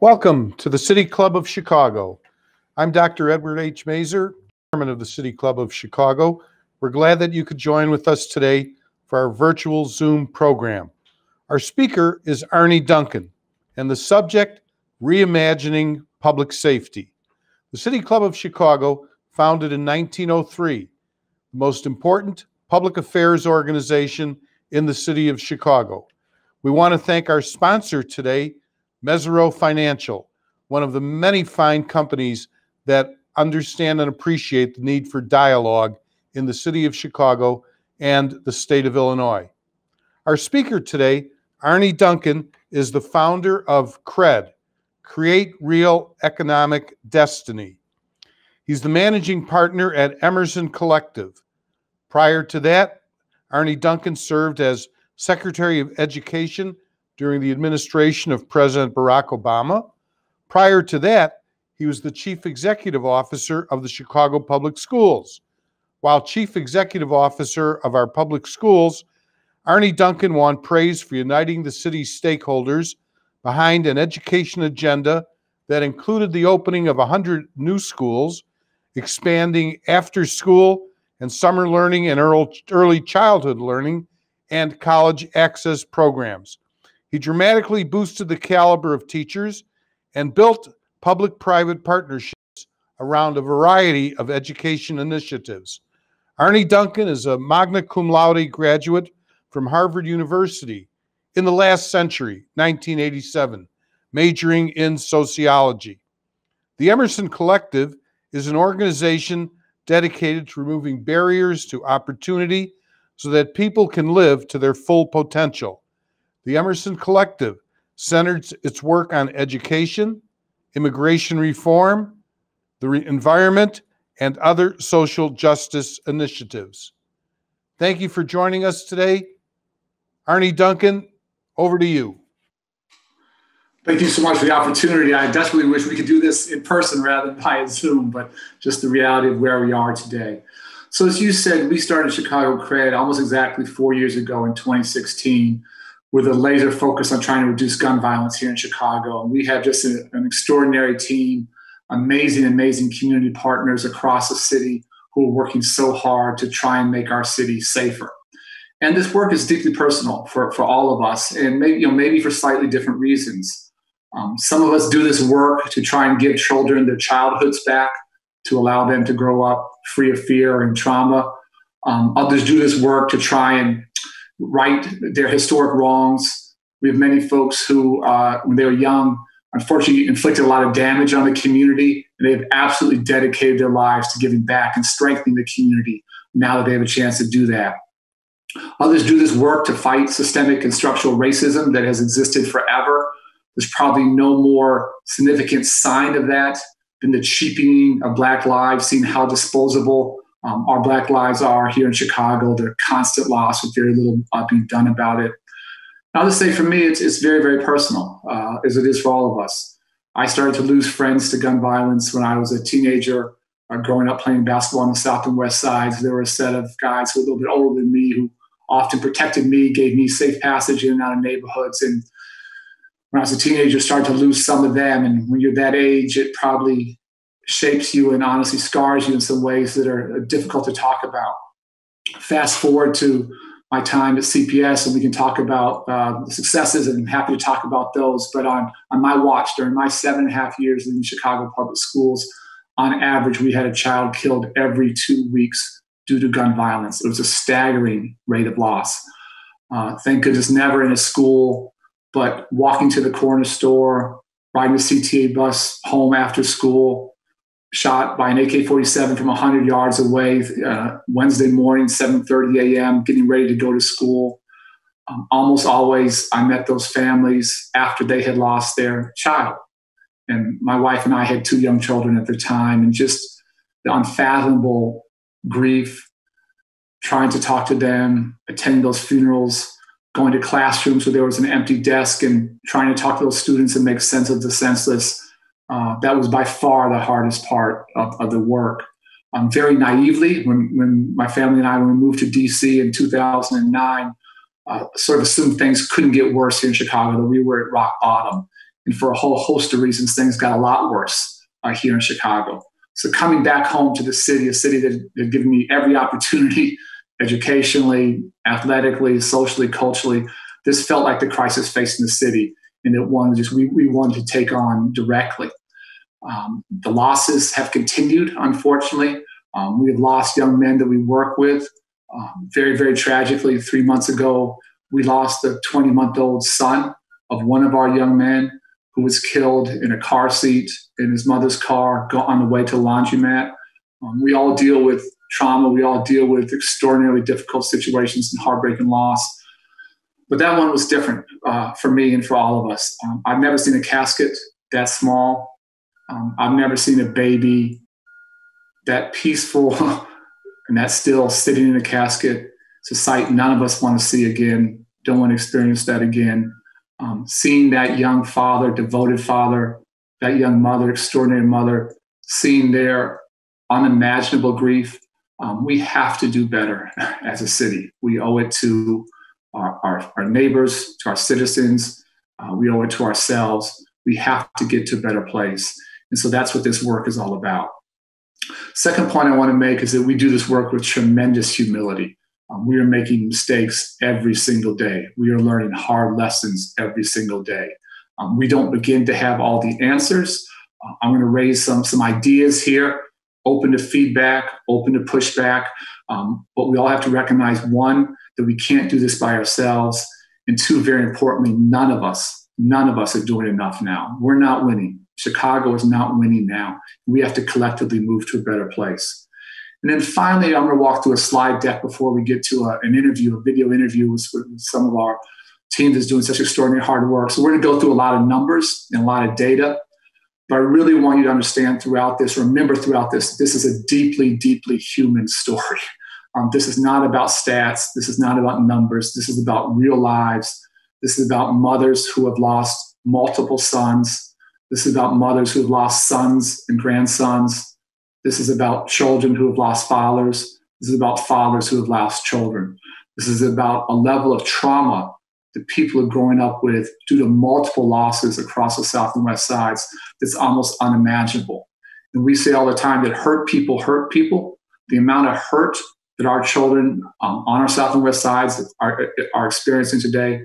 Welcome to the City Club of Chicago. I'm Dr. Edward H. Mazer, Chairman of the City Club of Chicago. We're glad that you could join with us today for our virtual Zoom program. Our speaker is Arne Duncan, and the subject, Reimagining Public Safety. The City Club of Chicago, founded in 1903, the most important public affairs organization in the city of Chicago. We want to thank our sponsor today, Mesirow Financial, one of the many fine companies that understand and appreciate the need for dialogue in the city of Chicago and the state of Illinois. Our speaker today, Arne Duncan, is the founder of CRED, Create Real Economic Destiny. He's the managing partner at Emerson Collective. Prior to that, Arne Duncan served as Secretary of Education during the administration of President Barack Obama. Prior to that, he was the Chief Executive Officer of the Chicago Public Schools. While Chief Executive Officer of our public schools, Arne Duncan won praise for uniting the city's stakeholders behind an education agenda that included the opening of 100 new schools, expanding after school and summer learning and early childhood learning, and college access programs. He dramatically boosted the caliber of teachers and built public private partnerships around a variety of education initiatives. Arne Duncan is a magna cum laude graduate from Harvard University in the last century, 1987, majoring in sociology. The Emerson Collective is an organization dedicated to removing barriers to opportunity so that people can live to their full potential. The Emerson Collective centered its work on education, immigration reform, the re- environment, and other social justice initiatives. Thank you for joining us today. Arne Duncan, over to you. Thank you so much for the opportunity. I desperately wish we could do this in person rather than via Zoom, but just the reality of where we are today. So, as you said, we started Chicago Cred almost exactly four years ago in 2016 with a laser focus on trying to reduce gun violence here in Chicago. And we have just a, an extraordinary team, amazing, amazing community partners across the city who are working so hard to try and make our city safer. And this work is deeply personal for, for all of us, and maybe, you know, maybe for slightly different reasons. Um, some of us do this work to try and give children their childhoods back, to allow them to grow up free of fear and trauma. Um, others do this work to try and right their historic wrongs. We have many folks who, uh, when they were young, unfortunately inflicted a lot of damage on the community, and they've absolutely dedicated their lives to giving back and strengthening the community now that they have a chance to do that. Others do this work to fight systemic and structural racism that has existed forever. There's probably no more significant sign of that than the cheapening of Black lives, seeing how disposable um, our Black lives are here in Chicago. They're constant loss with very little uh, being done about it. I'll just say for me, it's, it's very, very personal, uh, as it is for all of us. I started to lose friends to gun violence when I was a teenager, uh, growing up playing basketball on the South and West Sides. There were a set of guys who were a little bit older than me who often protected me, gave me safe passage in and out of neighborhoods. And when I was a teenager, started to lose some of them. And when you're that age, it probably shapes you and honestly scars you in some ways that are difficult to talk about. Fast forward to my time at CPS, and we can talk about uh, the successes, and I'm happy to talk about those. But on, on my watch, during my seven and a half years in Chicago public schools, on average, we had a child killed every two weeks due to gun violence. It was a staggering rate of loss. Uh, thank goodness, never in a school, but walking to the corner store, riding the CTA bus home after school, shot by an AK-47 from 100 yards away uh, Wednesday morning, 7:30 a.m., getting ready to go to school. Um, almost always, I met those families after they had lost their child, and my wife and I had two young children at the time, and just the unfathomable grief, trying to talk to them, attending those funerals. Going to classrooms where there was an empty desk and trying to talk to those students and make sense of the senseless uh, that was by far the hardest part of, of the work. Um, very naively, when, when my family and I, when we moved to DC in 2009, uh, sort of assumed things couldn't get worse here in Chicago, that we were at rock bottom. And for a whole host of reasons, things got a lot worse uh, here in Chicago. So coming back home to the city, a city that had given me every opportunity, educationally, athletically, socially, culturally, this felt like the crisis facing the city, and that one just we, we wanted to take on directly. Um, the losses have continued, unfortunately. Um, we have lost young men that we work with. Um, very, very tragically, three months ago, we lost the 20 month old son of one of our young men who was killed in a car seat in his mother's car on the way to laundromat. Um, we all deal with trauma. We all deal with extraordinarily difficult situations and heartbreaking loss. But that one was different uh, for me and for all of us. Um, I've never seen a casket that small. Um, I've never seen a baby that peaceful and that still sitting in a casket. It's a sight none of us want to see again. Don't want to experience that again um, seeing that young father, devoted father, that young mother, extraordinary mother, seeing their unimaginable grief, um, we have to do better as a city. We owe it to our, our, our neighbors, to our citizens. Uh, we owe it to ourselves. We have to get to a better place. And so that's what this work is all about. Second point I want to make is that we do this work with tremendous humility. Um, we are making mistakes every single day. We are learning hard lessons every single day. Um, we don't begin to have all the answers. Uh, I'm going to raise some, some ideas here, open to feedback, open to pushback. Um, but we all have to recognize one, that we can't do this by ourselves. And two, very importantly, none of us, none of us are doing enough now. We're not winning. Chicago is not winning now. We have to collectively move to a better place. And then finally, I'm going to walk through a slide deck before we get to a, an interview, a video interview with, some of our team that's doing such extraordinary hard work. So we're going to go through a lot of numbers and a lot of data. But I really want you to understand throughout this, remember throughout this, this is a deeply, deeply human story. Um, this is not about stats. This is not about numbers. This is about real lives. This is about mothers who have lost multiple sons. This is about mothers who have lost sons and grandsons. This is about children who have lost fathers. This is about fathers who have lost children. This is about a level of trauma that people are growing up with due to multiple losses across the South and West sides that's almost unimaginable. And we say all the time that hurt people hurt people. The amount of hurt that our children um, on our South and West sides are, are experiencing today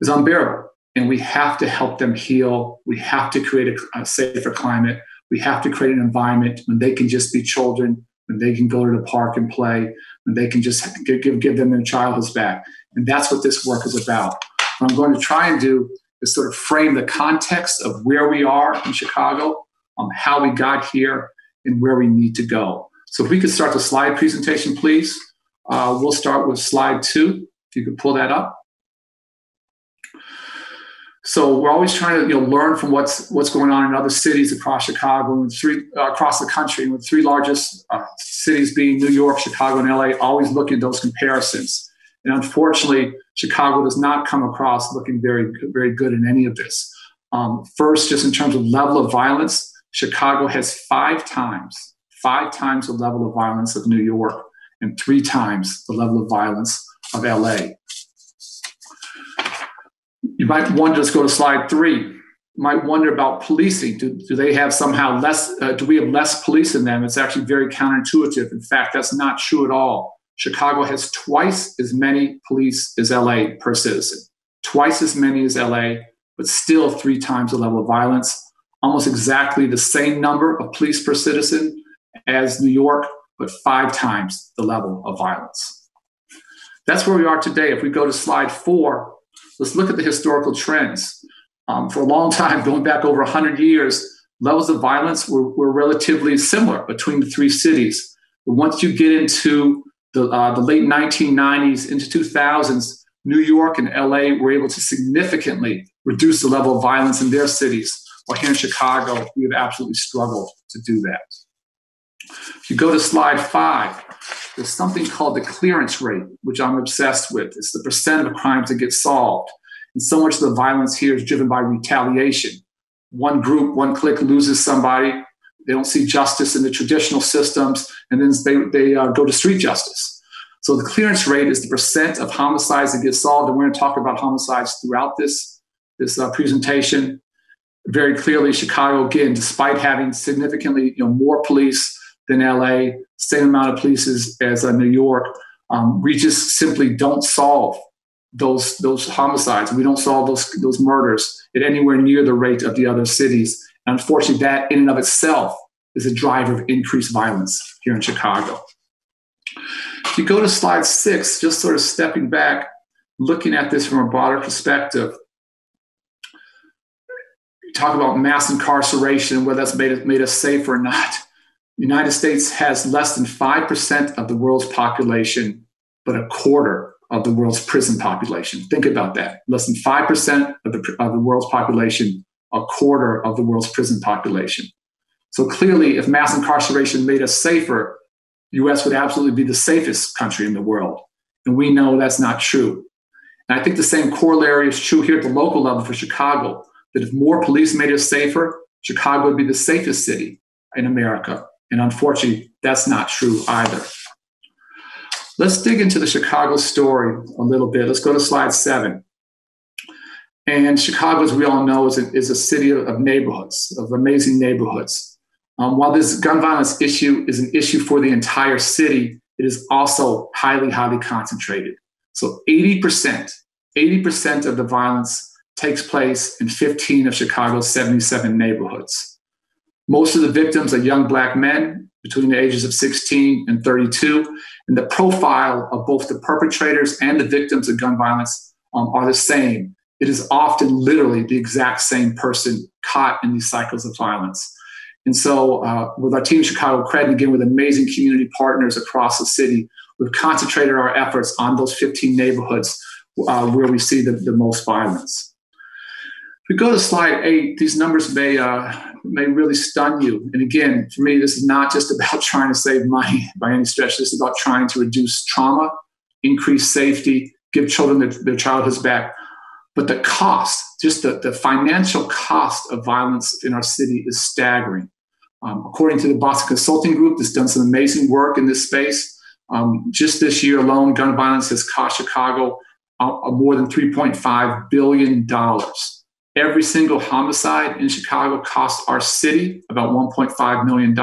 is unbearable. And we have to help them heal. We have to create a, a safer climate. We have to create an environment when they can just be children, when they can go to the park and play, when they can just give, give, give them their childhoods back. And that's what this work is about. What I'm going to try and do is sort of frame the context of where we are in Chicago, um, how we got here, and where we need to go. So if we could start the slide presentation, please. Uh, we'll start with slide two. If you could pull that up. So we're always trying to you know learn from what's what's going on in other cities across Chicago and three uh, across the country. With three largest uh, cities being New York, Chicago, and LA, always looking at those comparisons. And unfortunately, Chicago does not come across looking very very good in any of this. Um, first, just in terms of level of violence, Chicago has five times five times the level of violence of New York and three times the level of violence of LA. You might wonder, let's go to slide three. You might wonder about policing. Do, do they have somehow less, uh, do we have less police in them? It's actually very counterintuitive. In fact, that's not true at all. Chicago has twice as many police as LA per citizen, twice as many as LA, but still three times the level of violence. Almost exactly the same number of police per citizen as New York, but five times the level of violence. That's where we are today. If we go to slide four, let's look at the historical trends. Um, for a long time, going back over 100 years, levels of violence were, were relatively similar between the three cities. But once you get into the, uh, the late 1990s into 2000s, New York and LA were able to significantly reduce the level of violence in their cities. While here in Chicago, we have absolutely struggled to do that. If you go to slide five, there's something called the clearance rate, which I'm obsessed with. It's the percent of crimes that get solved. And so much of the violence here is driven by retaliation. One group, one clique loses somebody. They don't see justice in the traditional systems, and then they, they uh, go to street justice. So the clearance rate is the percent of homicides that get solved. And we're going to talk about homicides throughout this, this uh, presentation. very clearly, Chicago, again, despite having significantly you know, more police than LA, same amount of police as, uh, New York, um, we just simply don't solve those those homicides. We don't solve those those murders at anywhere near the rate of the other cities. And unfortunately, that in and of itself is a driver of increased violence here in Chicago. If you go to slide six, just sort of stepping back, looking at this from a broader perspective, talk about mass incarceration, whether that's made, made us safe or not. The United States has less than 5% of the world's population, but a quarter of the world's prison population. Think about that. Less than 5% of the, of the world's population, a quarter of the world's prison population. So clearly, if mass incarceration made us safer, the US would absolutely be the safest country in the world. And we know that's not true. And I think the same corollary is true here at the local level for Chicago that if more police made us safer, Chicago would be the safest city in America. And unfortunately, that's not true either. Let's dig into the Chicago story a little bit. Let's go to slide seven. And Chicago, as we all know, is a, is a city of, neighborhoods, of amazing neighborhoods. Um, while this gun violence issue is an issue for the entire city, it is also highly, highly concentrated. So 80%, 80% of the violence takes place in 15 of Chicago's 77 neighborhoods. Most of the victims are young black men between the ages of 16 and 32, and the profile of both the perpetrators and the victims of gun violence um, are the same. It is often literally the exact same person caught in these cycles of violence. And so, uh, with our team Chicago Cred, and again with amazing community partners across the city, we've concentrated our efforts on those 15 neighborhoods uh, where we see the, the most violence. If we go to slide eight, these numbers may uh, may really stun you. And again, for me, this is not just about trying to save money by any stretch. This is about trying to reduce trauma, increase safety, give children their, their childhoods back. But the cost, just the, the financial cost of violence in our city is staggering. Um, according to the Boston Consulting Group, that's done some amazing work in this space. Um, just this year alone, gun violence has cost Chicago uh, more than $3.5 billion. Every single homicide in Chicago cost our city about $1.5 million.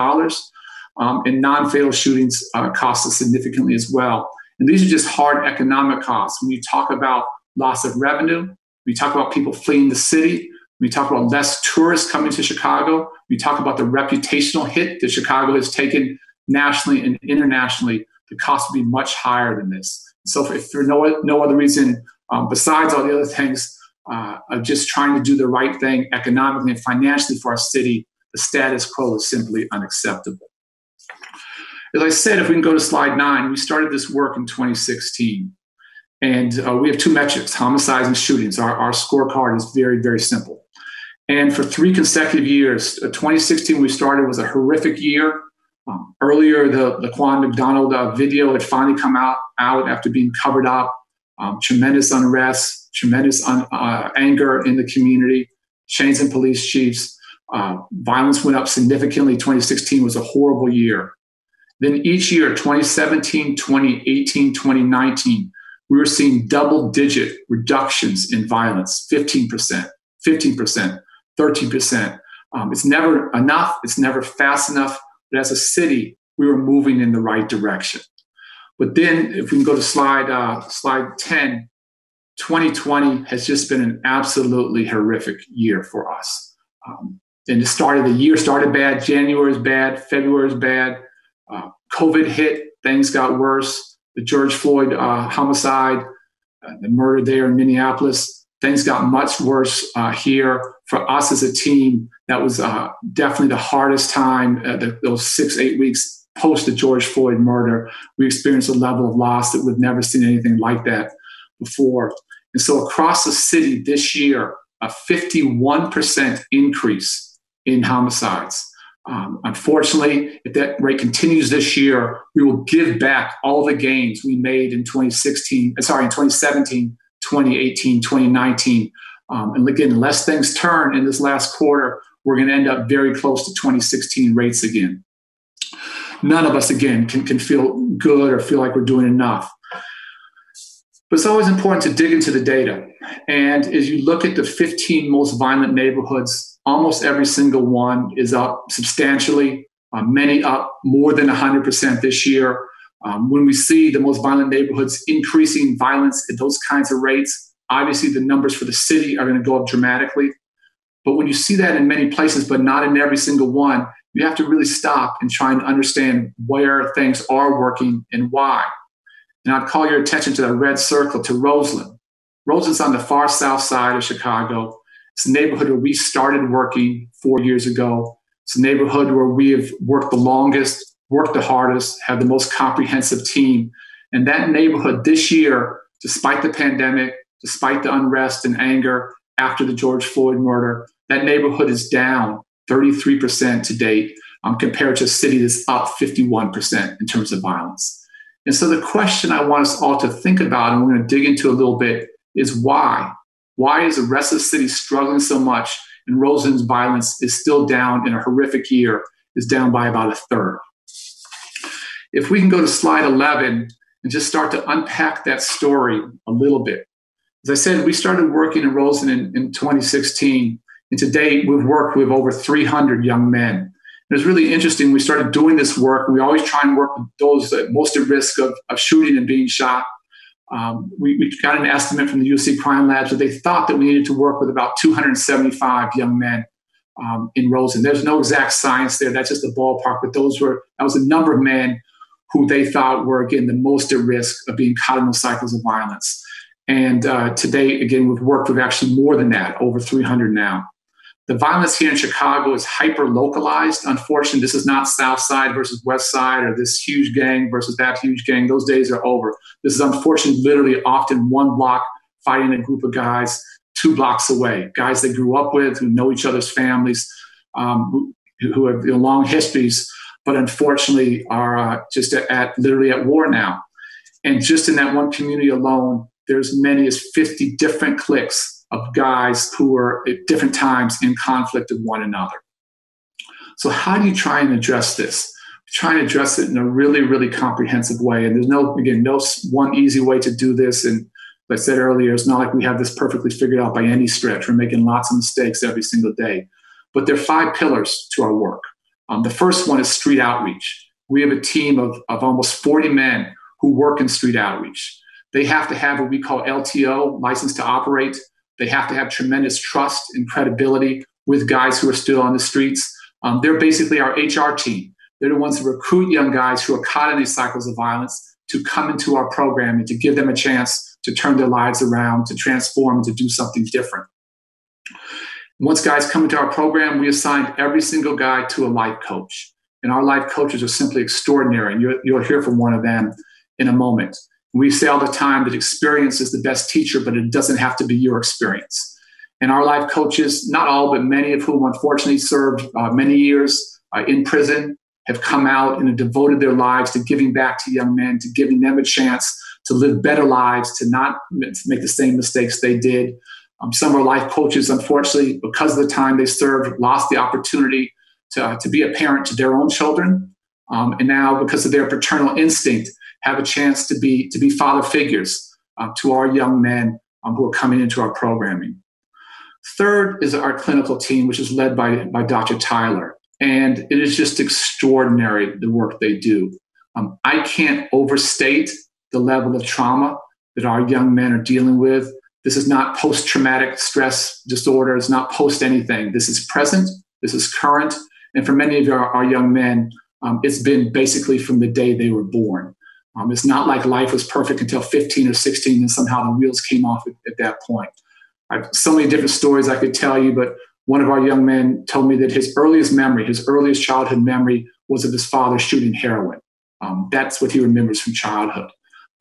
Um, and non fatal shootings uh, cost us significantly as well. And these are just hard economic costs. When you talk about loss of revenue, we talk about people fleeing the city, we talk about less tourists coming to Chicago, we talk about the reputational hit that Chicago has taken nationally and internationally, the cost would be much higher than this. So, if for no, no other reason um, besides all the other things, uh, of just trying to do the right thing economically and financially for our city, the status quo is simply unacceptable. As I said, if we can go to slide nine, we started this work in 2016. And uh, we have two metrics homicides and shootings. Our, our scorecard is very, very simple. And for three consecutive years, uh, 2016, we started was a horrific year. Um, earlier, the, the Laquan McDonald uh, video had finally come out, out after being covered up. Um, tremendous unrest, tremendous un, uh, anger in the community, chains and police chiefs. Uh, violence went up significantly. 2016 was a horrible year. Then each year, 2017, 2018, 2019, we were seeing double digit reductions in violence 15%, 15%, 13%. Um, it's never enough, it's never fast enough, but as a city, we were moving in the right direction. But then, if we can go to slide uh, slide 10, 2020 has just been an absolutely horrific year for us. Um, and start of the year started bad. January is bad. February is bad. Uh, COVID hit. Things got worse. The George Floyd uh, homicide, uh, the murder there in Minneapolis, things got much worse uh, here. For us as a team, that was uh, definitely the hardest time, uh, the, those six, eight weeks post the George Floyd murder. We experienced a level of loss that we've never seen anything like that before. And so across the city this year, a 51% increase in homicides. Um, unfortunately, if that rate continues this year, we will give back all the gains we made in 2016, uh, sorry, in 2017, 2018, 2019. Um, and again, unless things turn in this last quarter, we're going to end up very close to 2016 rates again. None of us, again, can, can feel good or feel like we're doing enough. But it's always important to dig into the data. And as you look at the 15 most violent neighborhoods, almost every single one is up substantially, uh, many up more than 100% this year. Um, when we see the most violent neighborhoods increasing violence at those kinds of rates, obviously the numbers for the city are going to go up dramatically. But when you see that in many places, but not in every single one, you have to really stop and try and understand where things are working and why. And I'd call your attention to that red circle to Roseland. Roseland's on the far south side of Chicago. It's a neighborhood where we started working four years ago. It's a neighborhood where we have worked the longest, worked the hardest, have the most comprehensive team. And that neighborhood this year, despite the pandemic, despite the unrest and anger after the George Floyd murder, that neighborhood is down 33% to date um, compared to a city that's up 51% in terms of violence. And so the question I want us all to think about, and we're going to dig into a little bit, is why? Why is the rest of the city struggling so much and Roseland's violence is still down in a horrific year, is down by about a third? If we can go to slide 11 and just start to unpack that story a little bit. As I said, we started working in Roseland in, in 2016, and to date, we've worked with over 300 young men it was really interesting. We started doing this work. We always try and work with those most at risk of, of shooting and being shot. Um, we, we, got an estimate from the UC Crime Labs that they thought that we needed to work with about 275 young men um, in Roseland. There's no exact science there. That's just a ballpark. But those were that was a number of men who they thought were again the most at risk of being caught in those cycles of violence. And uh, today, again, we've worked with actually more than that, over 300 now. The violence here in Chicago is hyper localized. Unfortunately, this is not South Side versus West Side or this huge gang versus that huge gang. Those days are over. This is unfortunately literally often one block fighting a group of guys two blocks away, guys they grew up with, who know each other's families, um, who, who, have you know, long histories, but unfortunately are uh, just at, at literally at war now. And just in that one community alone, there's many as 50 different cliques of guys who are at different times in conflict with one another. So, how do you try and address this? Try and address it in a really, really comprehensive way. And there's no, again, no one easy way to do this. And I said earlier, it's not like we have this perfectly figured out by any stretch. We're making lots of mistakes every single day. But there are five pillars to our work. Um, the first one is street outreach. We have a team of, of almost 40 men who work in street outreach. They have to have what we call LTO, license to operate. They have to have tremendous trust and credibility with guys who are still on the streets. Um, they're basically our HR team. They're the ones that recruit young guys who are caught in these cycles of violence to come into our program and to give them a chance to turn their lives around, to transform, to do something different. Once guys come into our program, we assign every single guy to a life coach. And our life coaches are simply extraordinary. And you'll hear from one of them in a moment. We say all the time that experience is the best teacher, but it doesn't have to be your experience. And our life coaches, not all, but many of whom unfortunately served uh, many years uh, in prison, have come out and have devoted their lives to giving back to young men, to giving them a chance to live better lives, to not make the same mistakes they did. Um, some of our life coaches, unfortunately, because of the time they served, lost the opportunity to, uh, to be a parent to their own children. Um, and now, because of their paternal instinct, have a chance to be to be father figures uh, to our young men um, who are coming into our programming. Third is our clinical team, which is led by, by Dr. Tyler. And it is just extraordinary the work they do. Um, I can't overstate the level of trauma that our young men are dealing with. This is not post traumatic stress disorder, it's not post anything. This is present, this is current. And for many of our, our young men, um, it's been basically from the day they were born. Um, it's not like life was perfect until 15 or 16 and somehow the wheels came off at, at that point. I have so many different stories I could tell you, but one of our young men told me that his earliest memory, his earliest childhood memory, was of his father shooting heroin. Um, that's what he remembers from childhood.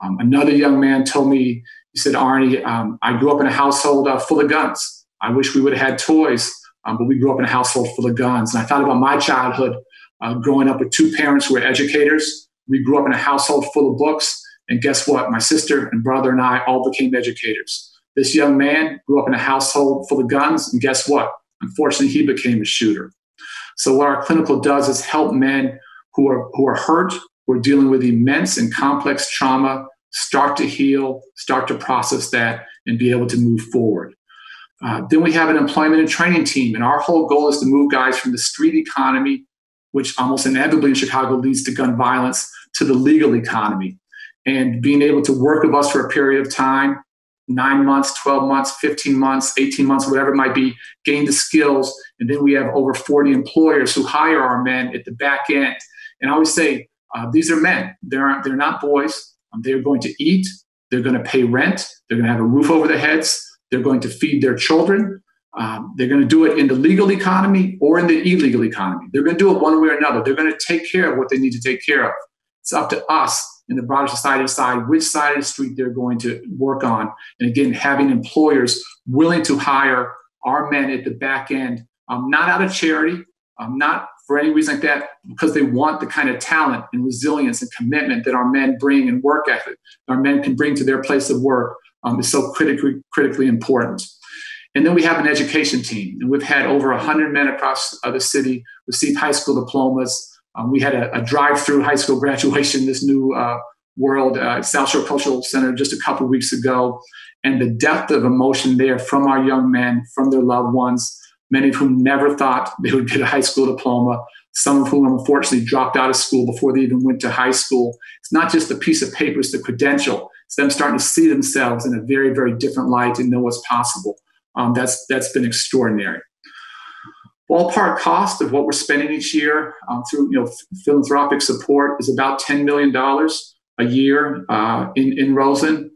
Um, another young man told me, he said, Arne, um, I grew up in a household uh, full of guns. I wish we would have had toys, um, but we grew up in a household full of guns. And I thought about my childhood uh, growing up with two parents who were educators we grew up in a household full of books. And guess what? My sister and brother and I all became educators. This young man grew up in a household full of guns. And guess what? Unfortunately, he became a shooter. So, what our clinical does is help men who are, who are hurt, who are dealing with immense and complex trauma, start to heal, start to process that, and be able to move forward. Uh, then we have an employment and training team, and our whole goal is to move guys from the street economy, which almost inevitably in Chicago leads to gun violence, to the legal economy. And being able to work with us for a period of time nine months, 12 months, 15 months, 18 months, whatever it might be, gain the skills. And then we have over 40 employers who hire our men at the back end. And I always say, uh, these are men. They're, they're not boys. Um, they're going to eat. They're going to pay rent. They're going to have a roof over their heads. They're going to feed their children. Um, they're going to do it in the legal economy or in the illegal economy. They're going to do it one way or another. They're going to take care of what they need to take care of. It's up to us in the broader society decide which side of the street they're going to work on. And again, having employers willing to hire our men at the back end, um, not out of charity, um, not for any reason like that, because they want the kind of talent and resilience and commitment that our men bring and work ethic our men can bring to their place of work um, is so critically critically important. And then we have an education team, and we've had over 100 men across the city receive high school diplomas um, we had a, a drive-through high school graduation, this new uh, world uh, South Shore Cultural Center just a couple weeks ago, and the depth of emotion there from our young men, from their loved ones, many of whom never thought they would get a high school diploma. Some of whom unfortunately dropped out of school before they even went to high school. It's not just a piece of paper, it's the credential. It's them starting to see themselves in a very, very different light and know what's possible. Um, that's that's been extraordinary ballpark cost of what we're spending each year um, through you know philanthropic support is about $10 million a year uh, in, in Roseland.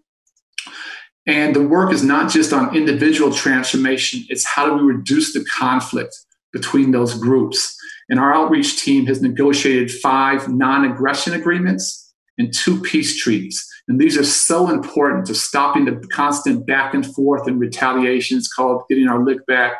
And the work is not just on individual transformation, it's how do we reduce the conflict between those groups. And our outreach team has negotiated five non aggression agreements and two peace treaties. And these are so important to stopping the constant back and forth and retaliation. It's called getting our lick back.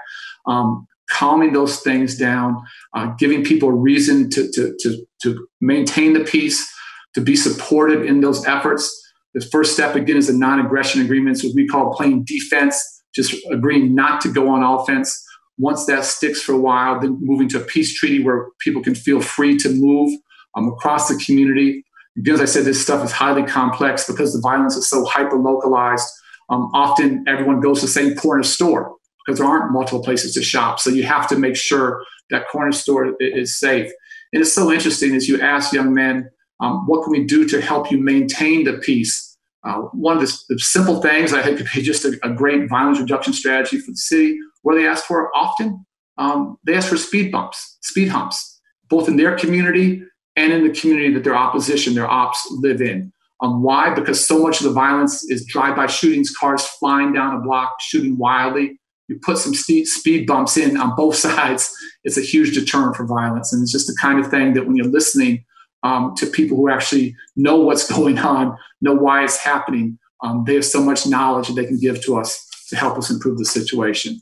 Um, calming those things down, uh, giving people a reason to, to, to, to maintain the peace, to be supportive in those efforts. The first step, again, is the non aggression agreements, which we call playing defense, just agreeing not to go on offense. Once that sticks for a while, then moving to a peace treaty where people can feel free to move um, across the community. Because I said this stuff is highly complex because the violence is so hyper localized. Um, often everyone goes to the same corner store because there aren't multiple places to shop. So you have to make sure that corner store is safe. And it's so interesting as you ask young men, um, what can we do to help you maintain the peace? Uh, one of the, the, simple things I think could be just a, a, great violence reduction strategy for the city. What they ask for often, um, they ask for speed bumps, speed humps, both in their community and in the community that their opposition, their ops live in. Um, why? Because so much of the violence is drive-by shootings, cars flying down a block, shooting wildly you put some speed speed bumps in on both sides, it's a huge deterrent for violence. And it's just the kind of thing that when you're listening um, to people who actually know what's going on, know why it's happening, um, they have so much knowledge that they can give to us to help us improve the situation.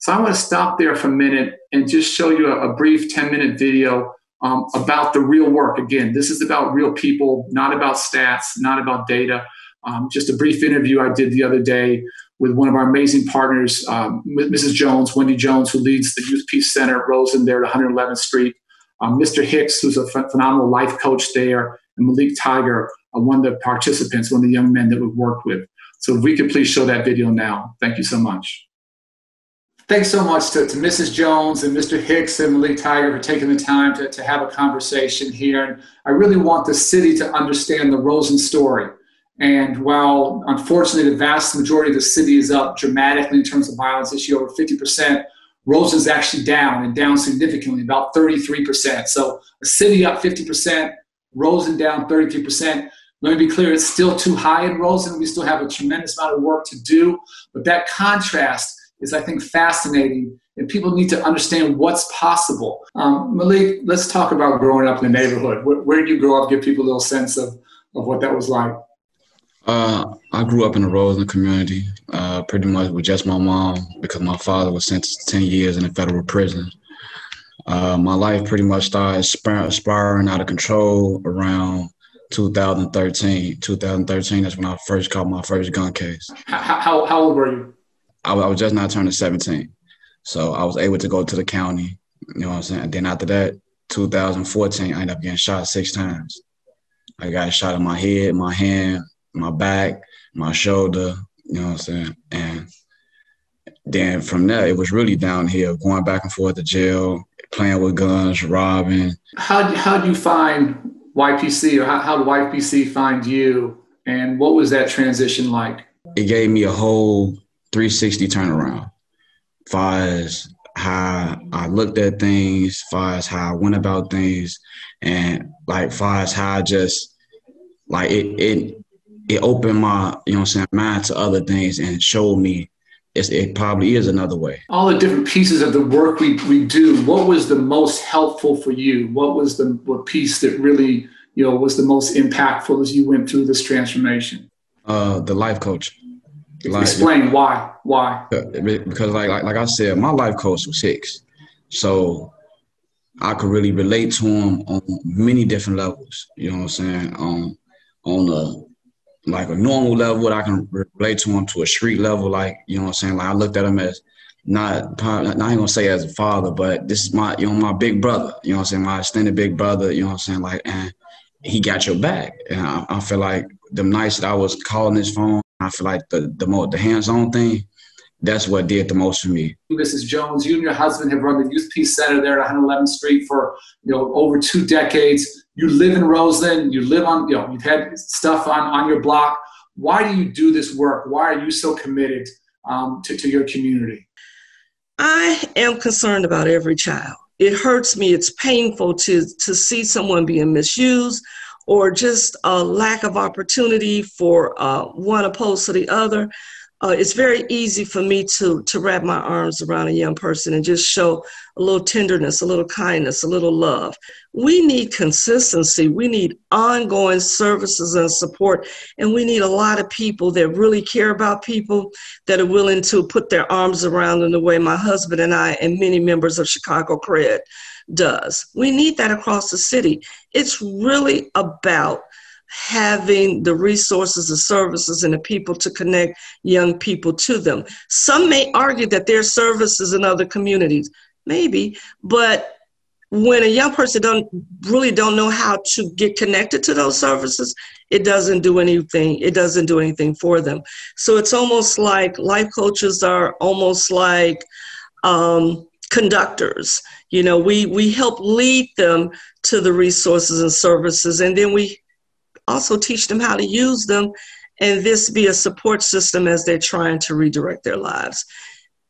So I want to stop there for a minute and just show you a, a brief 10 minute video um, about the real work. Again, this is about real people, not about stats, not about data. Um, just a brief interview I did the other day with one of our amazing partners, um, Mrs. Jones, Wendy Jones, who leads the Youth Peace Center at Roseland there at 111th Street, um, Mr. Hicks, who's a ph- phenomenal life coach there, and Malik Tiger, uh, one of the participants, one of the young men that we've worked with. So if we could please show that video now. Thank you so much. Thanks so much to, to Mrs. Jones and Mr. Hicks and Malik Tiger for taking the time to, to have a conversation here. And I really want the city to understand the Roseland story. And while unfortunately the vast majority of the city is up dramatically in terms of violence this year, over 50%, Roseland's actually down and down significantly, about 33%. So a city up 50%, Roseland down 33%. Let me be clear, it's still too high in Roseland. We still have a tremendous amount of work to do. But that contrast is, I think, fascinating. And people need to understand what's possible. Um, Malik, let's talk about growing up in the neighborhood. Where, where did you grow up? Give people a little sense of, of what that was like. Uh, I grew up in the Roseland community, uh, pretty much with just my mom because my father was sentenced to 10 years in a federal prison. Uh, my life pretty much started spiraling out of control around 2013. 2013, that's when I first caught my first gun case. How, how, how old were you? I, I, was just not turning 17. So I was able to go to the county, you know what I'm saying? And then after that, 2014, I ended up getting shot six times. I got shot in my head, my hand, my back, my shoulder. You know what I'm saying? And then from there, it was really downhill, going back and forth to jail, playing with guns, robbing. How how do you find YPC, or how, how did YPC find you, and what was that transition like? It gave me a whole 360 turnaround, far as how I looked at things, far as how I went about things, and like far as how I just like it it it opened my you know I'm saying mind to other things and showed me it probably is another way. All the different pieces of the work we, we do, what was the most helpful for you? What was the what piece that really, you know, was the most impactful as you went through this transformation? Uh, the life coach. Like, Explain why. Why? Because like, like like I said, my life coach was six, so I could really relate to him on many different levels. You know what I'm saying? Um, on a like a normal level, I can relate to him to a street level. Like, you know what I'm saying? Like I looked at him as not, not even gonna say as a father, but this is my, you know, my big brother, you know what I'm saying? My extended big brother, you know what I'm saying? Like, and he got your back. And I, I feel like the nights that I was calling his phone, I feel like the, the more, the hands-on thing, that's what did the most for me. Mrs. Jones, you and your husband have run the Youth Peace Center there at 111th Street for, you know, over two decades you live in Roseland, you live on, you know, you've had stuff on, on your block. Why do you do this work? Why are you so committed um, to, to your community? I am concerned about every child. It hurts me. It's painful to, to see someone being misused or just a lack of opportunity for uh, one opposed to the other uh, it's very easy for me to to wrap my arms around a young person and just show a little tenderness, a little kindness, a little love. We need consistency. We need ongoing services and support, and we need a lot of people that really care about people that are willing to put their arms around them the way my husband and I and many members of Chicago Cred does. We need that across the city. It's really about having the resources, the services, and the people to connect young people to them. Some may argue that there are services in other communities, maybe, but when a young person don't really don't know how to get connected to those services, it doesn't do anything. It doesn't do anything for them. So it's almost like life coaches are almost like um, conductors. You know, we we help lead them to the resources and services, and then we also teach them how to use them and this be a support system as they're trying to redirect their lives.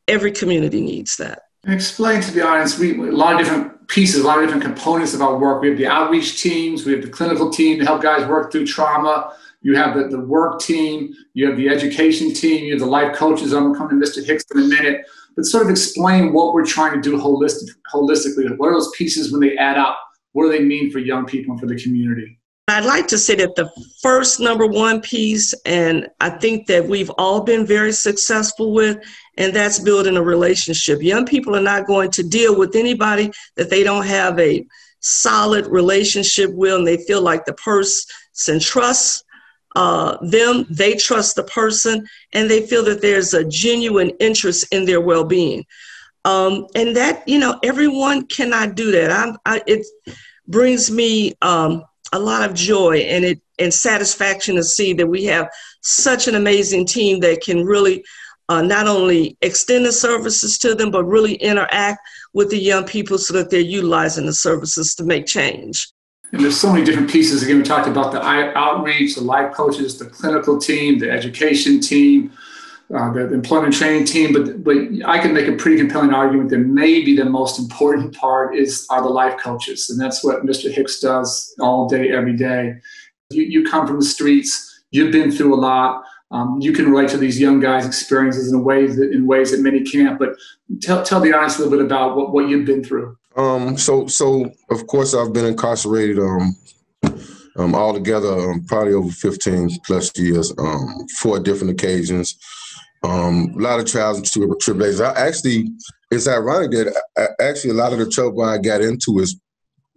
Every community needs that. Explain to the audience, we, a lot of different pieces, a lot of different components of our work. We have the outreach teams, we have the clinical team to help guys work through trauma. You have the, the work team, you have the education team, you have the life coaches. I'm coming to Mr. Hicks in a minute. But sort of explain what we're trying to do holistic, holistically. What are those pieces when they add up? What do they mean for young people and for the community? I'd like to say that the first number one piece, and I think that we've all been very successful with, and that's building a relationship. Young people are not going to deal with anybody that they don't have a solid relationship with, and they feel like the person trusts uh, them, they trust the person, and they feel that there's a genuine interest in their well being. Um, and that, you know, everyone cannot do that. I'm, I, it brings me. Um, a lot of joy and it and satisfaction to see that we have such an amazing team that can really uh, not only extend the services to them but really interact with the young people so that they're utilizing the services to make change. And there's so many different pieces. Again we talked about the outreach the life coaches the clinical team the education team uh, the employment training team, but but I can make a pretty compelling argument that maybe the most important part is are the life coaches, and that's what Mr. Hicks does all day, every day. You, you come from the streets, you've been through a lot. Um, you can relate to these young guys' experiences in ways that in ways that many can't. But tell tell the audience a little bit about what, what you've been through. Um, so so of course I've been incarcerated um, um altogether um, probably over 15 plus years, um, four different occasions. Um, a lot of trials and tribulations. I actually, it's ironic that I, actually a lot of the trouble I got into is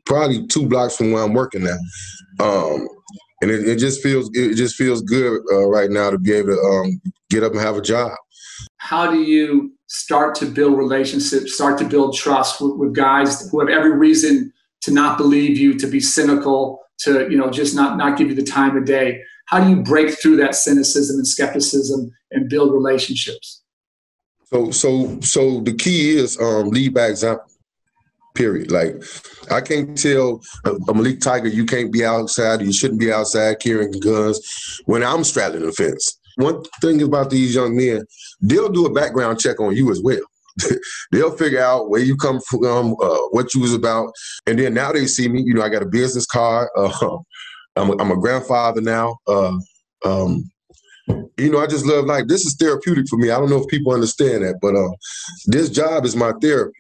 probably two blocks from where I'm working now. Um, and it, it, just feels it just feels good uh, right now to be able to um, get up and have a job. How do you start to build relationships, start to build trust with, with guys who have every reason to not believe you, to be cynical, to you know just not not give you the time of day? How do you break through that cynicism and skepticism and build relationships? So, so, so the key is um, lead by example. Period. Like, I can't tell a, a Malik Tiger you can't be outside. You shouldn't be outside carrying guns when I'm straddling the fence. One thing about these young men, they'll do a background check on you as well. they'll figure out where you come from, uh, what you was about, and then now they see me. You know, I got a business card. Uh, I'm, a, I'm, a grandfather now. Uh, um, you know, I just love like this is therapeutic for me. I don't know if people understand that, but uh, this job is my therapy,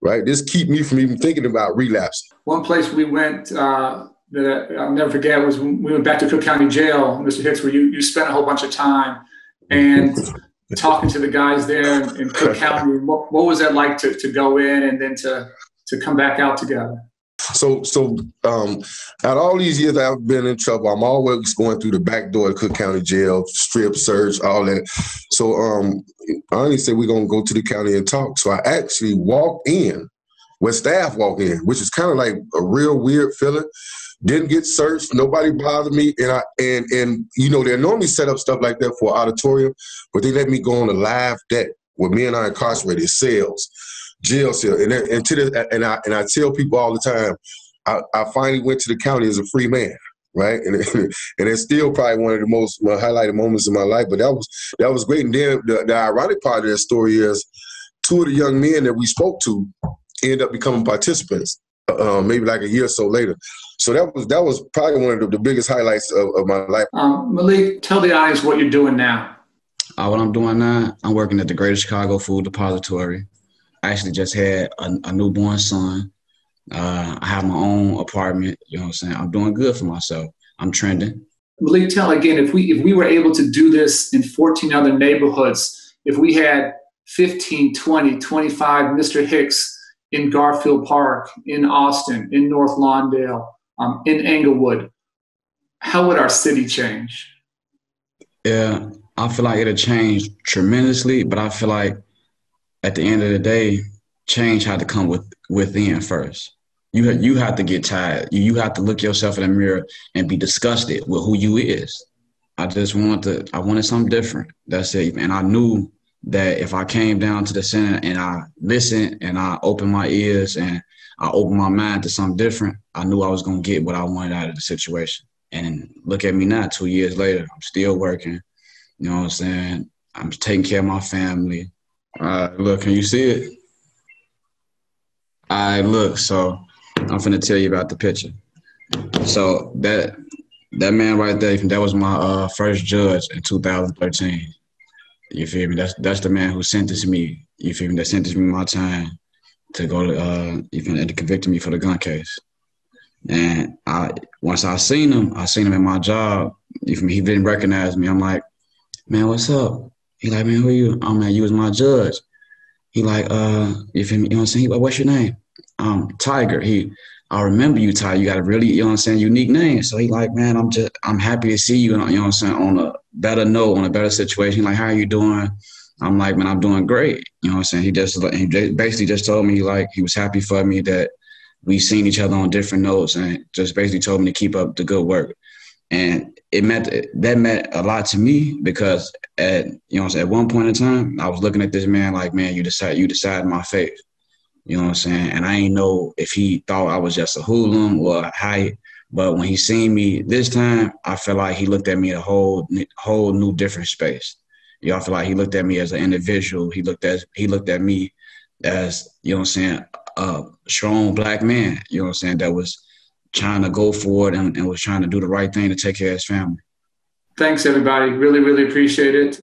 right? This keep me from even thinking about relapse. One place we went uh, that I'll never forget was when we went back to Cook County Jail, Mr. Hicks, where you you spent a whole bunch of time and talking to the guys there in, in Cook County. What, what was that like to, to go in and then to to come back out together? So, so um, out all these years I've been in trouble, I'm always going through the back door of Cook County Jail, strip search, all that. So, um, I only said we're gonna go to the county and talk. So I actually walked in, where staff walk in, which is kind of like a real weird feeling. Didn't get searched. Nobody bothered me, and I and and you know they normally set up stuff like that for auditorium, but they let me go on a live deck where me and I incarcerated cells, jail cell, and and to the and I and I tell people all the time, I, I finally went to the county as a free man right? And and it's still probably one of the most highlighted moments in my life. But that was that was great. And then the, the ironic part of that story is two of the young men that we spoke to end up becoming participants. Uh, maybe like a year or so later. So that was that was probably one of the, the biggest highlights of, of my life. Um, Malik, tell the audience what you're doing now. Uh, what I'm doing now, I'm working at the Greater Chicago Food Depository. I actually just had a, a newborn son. Uh, I have my own apartment. You know what I'm saying? I'm doing good for myself. I'm trending. Malik, tell again if we if we were able to do this in 14 other neighborhoods, if we had 15, 20, 25 Mr. Hicks in Garfield Park, in Austin, in North Lawndale, um, in Englewood, how would our city change? Yeah, I feel like it'll change tremendously, but I feel like at the end of the day, change had to come with within first. You have, you have to get tired. You you have to look yourself in the mirror and be disgusted with who you is. I just wanted to. I wanted something different. That's it. And I knew that if I came down to the center and I listened and I opened my ears and I opened my mind to something different, I knew I was gonna get what I wanted out of the situation. And look at me now, two years later, I'm still working. You know what I'm saying? I'm taking care of my family. Uh, look, can you see it? I look, so I'm finna tell you about the picture. So that that man right there, that was my uh, first judge in 2013. You feel me? That's that's the man who sentenced me. You feel me? That sentenced me my time to go to uh even and to convict me for the gun case. And I once I seen him, I seen him in my job. He didn't recognize me. I'm like, man, what's up? He like, man, who are you? I'm like, you was my judge. He like, uh, you feel me? You know what I'm saying? He like, what's your name? Um, Tiger. He I remember you, Tiger. You got a really, you know what I'm saying, unique name. So he like, man, I'm just, I'm happy to see you, you know what I'm saying, on a better note, on a better situation. Like, how are you doing? I'm like, man, I'm doing great. You know what I'm saying? He just, he basically just told me like he was happy for me that we seen each other on different notes, and just basically told me to keep up the good work. And it meant that meant a lot to me because at you know at one point in time I was looking at this man like, man, you decide you decide my fate. You know what I'm saying? And I ain't know if he thought I was just a hoodlum or hype. But when he seen me this time, I felt like he looked at me a whole whole new different space. You know, I feel like he looked at me as an individual. He looked at he looked at me as, you know what I'm saying, a strong black man, you know what I'm saying, that was trying to go forward and, and was trying to do the right thing to take care of his family. Thanks everybody. Really, really appreciate it.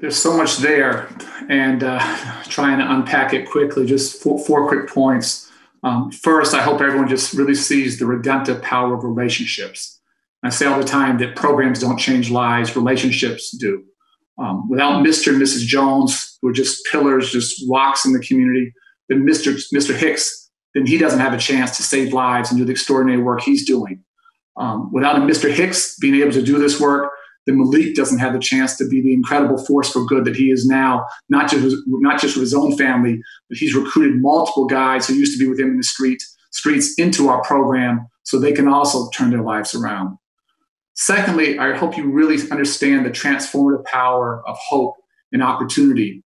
There's so much there, and uh, trying to unpack it quickly. Just four, four quick points. Um, first, I hope everyone just really sees the redemptive power of relationships. I say all the time that programs don't change lives, relationships do. Um, without Mr. and Mrs. Jones, who are just pillars, just rocks in the community, then Mr. Mr. Hicks, then he doesn't have a chance to save lives and do the extraordinary work he's doing. Um, without a Mr. Hicks being able to do this work, then Malik doesn't have the chance to be the incredible force for good that he is now, not just not just with his own family, but he's recruited multiple guys who used to be with him in the street streets into our program so they can also turn their lives around. Secondly, I hope you really understand the transformative power of hope and opportunity.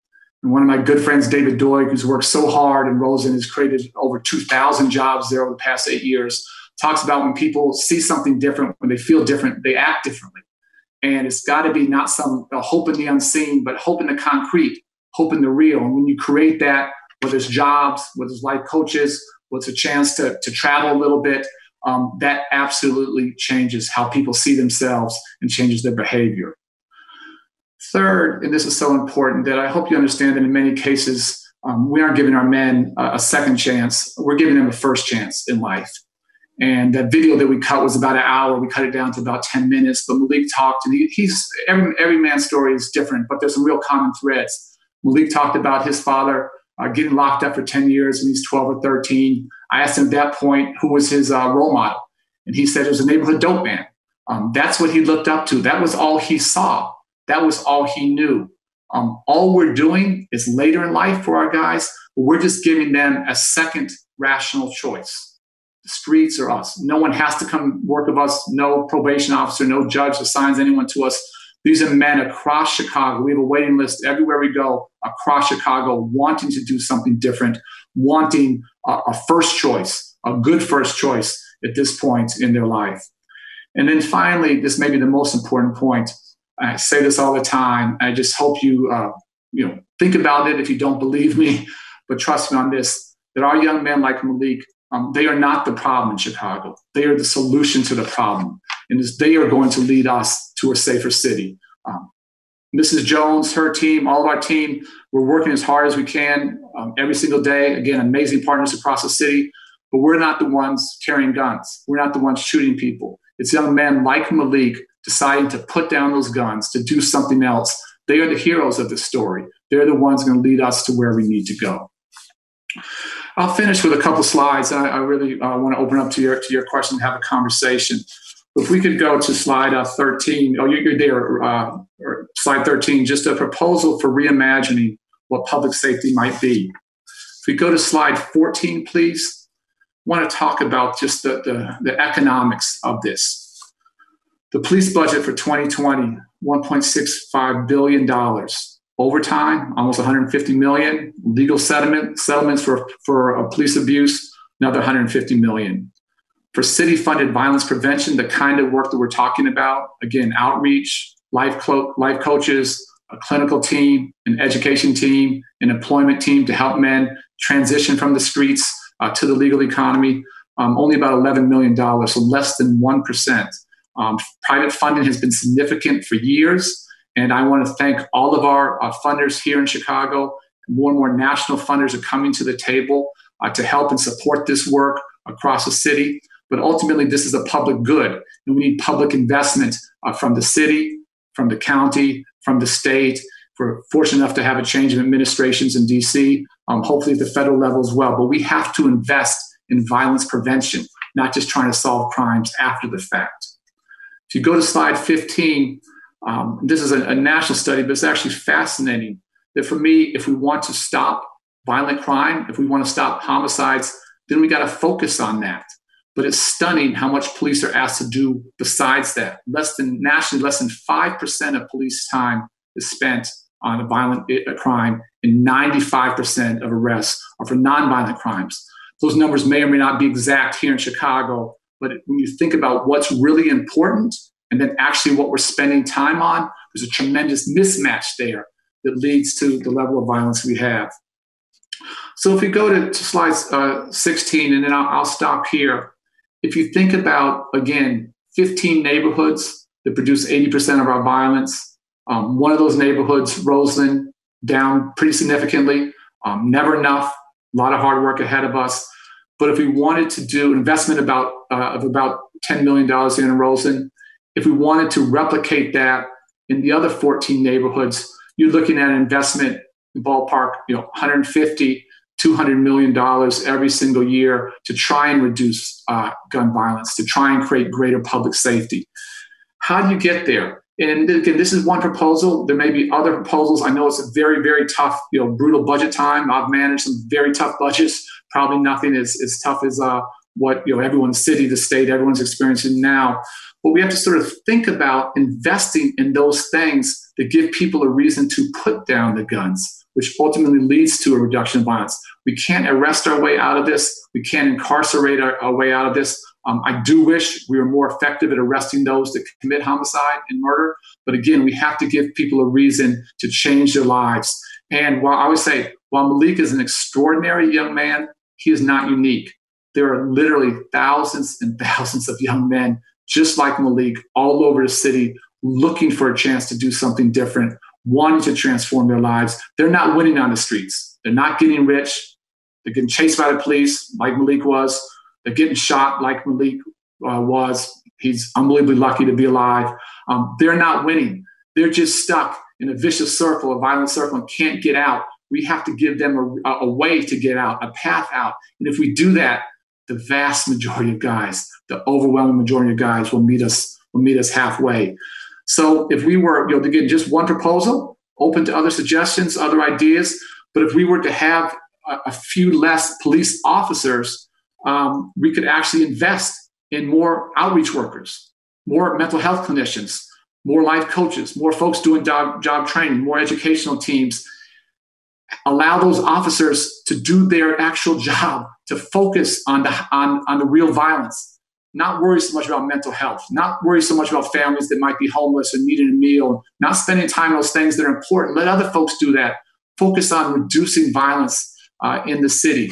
And one of my good friends, David Doig, who's worked so hard and Roseland has created over 2,000 jobs there over the past eight years, talks about when people see something different, when they feel different, they act differently. And it's got to be not some hope in the unseen, but hope in the concrete, hope in the real. And when you create that, whether it's jobs, whether it's life coaches, whether it's a chance to, to travel a little bit, um, that absolutely changes how people see themselves and changes their behavior. Third, and this is so important that I hope you understand that in many cases, um, we aren't giving our men a, a second chance, we're giving them a first chance in life. And that video that we cut was about an hour. We cut it down to about 10 minutes. But Malik talked, and he, he's every, every man's story is different, but there's some real common threads. Malik talked about his father uh, getting locked up for 10 years when he's 12 or 13. I asked him at that point who was his uh, role model. And he said it was a neighborhood dope man. Um, that's what he looked up to. That was all he saw. That was all he knew. Um, all we're doing is later in life for our guys, we're just giving them a second rational choice. The streets are us. No one has to come work with us. No probation officer, no judge assigns anyone to us. These are men across Chicago. We have a waiting list everywhere we go across Chicago wanting to do something different, wanting a, a first choice, a good first choice at this point in their life. And then finally, this may be the most important point. I say this all the time. I just hope you, uh, you know, think about it if you don't believe me, but trust me on this: that our young men like Malik, um, they are not the problem in Chicago. They are the solution to the problem, and they are going to lead us to a safer city. Um, Mrs. Jones, her team, all of our team, we're working as hard as we can um, every single day. Again, amazing partners across the city, but we're not the ones carrying guns. We're not the ones shooting people. It's young men like Malik deciding to put down those guns, to do something else. They are the heroes of the story. They're the ones going to lead us to where we need to go. I'll finish with a couple slides. I, I really uh, want to open up to your to your question and have a conversation. If we could go to slide uh, 13, oh, you're there, uh, slide 13, just a proposal for reimagining what public safety might be. If we go to slide 14, please, I want to talk about just the, the, the economics of this. The police budget for 2020, $1.65 billion. Overtime, almost 150 million. Legal settlement settlements for, for police abuse, another 150 million for city funded violence prevention, the kind of work that we're talking about, again, outreach, life, life coaches, a clinical team, an education team, an employment team to help men transition from the streets uh, to the legal economy, um, only about $11 million, so less than 1%. Um, private funding has been significant for years, and I want to thank all of our uh, funders here in Chicago. More and more national funders are coming to the table uh, to help and support this work across the city. But ultimately, this is a public good, and we need public investment uh, from the city, from the county, from the state. We're fortunate enough to have a change in administrations in DC, um, hopefully at the federal level as well. But we have to invest in violence prevention, not just trying to solve crimes after the fact. You go to slide 15, um, this is a, a national study, but it's actually fascinating that for me, if we want to stop violent crime, if we want to stop homicides, then we got to focus on that. But it's stunning how much police are asked to do besides that. Less than nationally, less than 5% of police time is spent on a violent a crime, and 95% of arrests are for nonviolent crimes. Those numbers may or may not be exact here in Chicago, but when you think about what's really important and then actually what we're spending time on, there's a tremendous mismatch there that leads to the level of violence we have. So if we go to, to slide uh, 16, and then I'll, I'll stop here if you think about, again, 15 neighborhoods that produce 80% of our violence, um, one of those neighborhoods, Roseland, down pretty significantly, um, never enough, a lot of hard work ahead of us. But if we wanted to do investment about uh, of about $10 million in Roseland, if we wanted to replicate that in the other 14 neighborhoods, you're looking at an investment in ballpark, you know, 150 $200 million every single year to try and reduce uh, gun violence, to try and create greater public safety. How do you get there? And again, this is one proposal. There may be other proposals. I know it's a very, very tough, you know, brutal budget time. I've managed some very tough budgets. Probably nothing as, as tough as uh, what you know everyone's city, the state, everyone's experiencing now. But we have to sort of think about investing in those things that give people a reason to put down the guns, which ultimately leads to a reduction of violence. We can't arrest our way out of this. We can't incarcerate our, our way out of this. Um, I do wish we were more effective at arresting those that commit homicide and murder. But again, we have to give people a reason to change their lives. And while I would say, while Malik is an extraordinary young man, he is not unique. There are literally thousands and thousands of young men just like Malik all over the city looking for a chance to do something different, wanting to transform their lives. They're not winning on the streets. They're not getting rich. They're getting chased by the police like Malik was. They're getting shot like Malik uh, was. He's unbelievably lucky to be alive. Um, they're not winning. They're just stuck in a vicious circle, a violent circle, and can't get out. We have to give them a, a way to get out, a path out. And if we do that, the vast majority of guys, the overwhelming majority of guys will meet us will meet us halfway. So if we were, you know, to get just one proposal, open to other suggestions, other ideas, but if we were to have a, a few less police officers, um, we could actually invest in more outreach workers, more mental health clinicians, more life coaches, more folks doing job, job training, more educational teams. Allow those officers to do their actual job, to focus on the, on, on the real violence not worry so much about mental health, not worry so much about families that might be homeless and needing a meal, not spending time on those things that are important. Let other folks do that. Focus on reducing violence uh, in the city.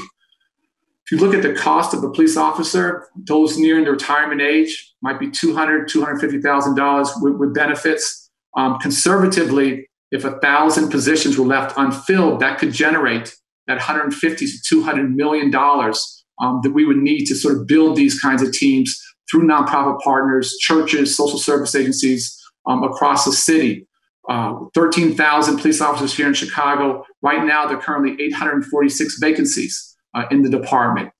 If you look at the cost of a police officer, those nearing the retirement age might be $200,000, $250,000 with, with benefits. Um, conservatively, if a thousand positions were left unfilled, that could generate that 150 to 200 million dollars um, that we would need to sort of build these kinds of teams through nonprofit partners, churches, social service agencies um, across the city. Uh, 13,000 police officers here in Chicago. Right now, there are currently 846 vacancies uh, in the department.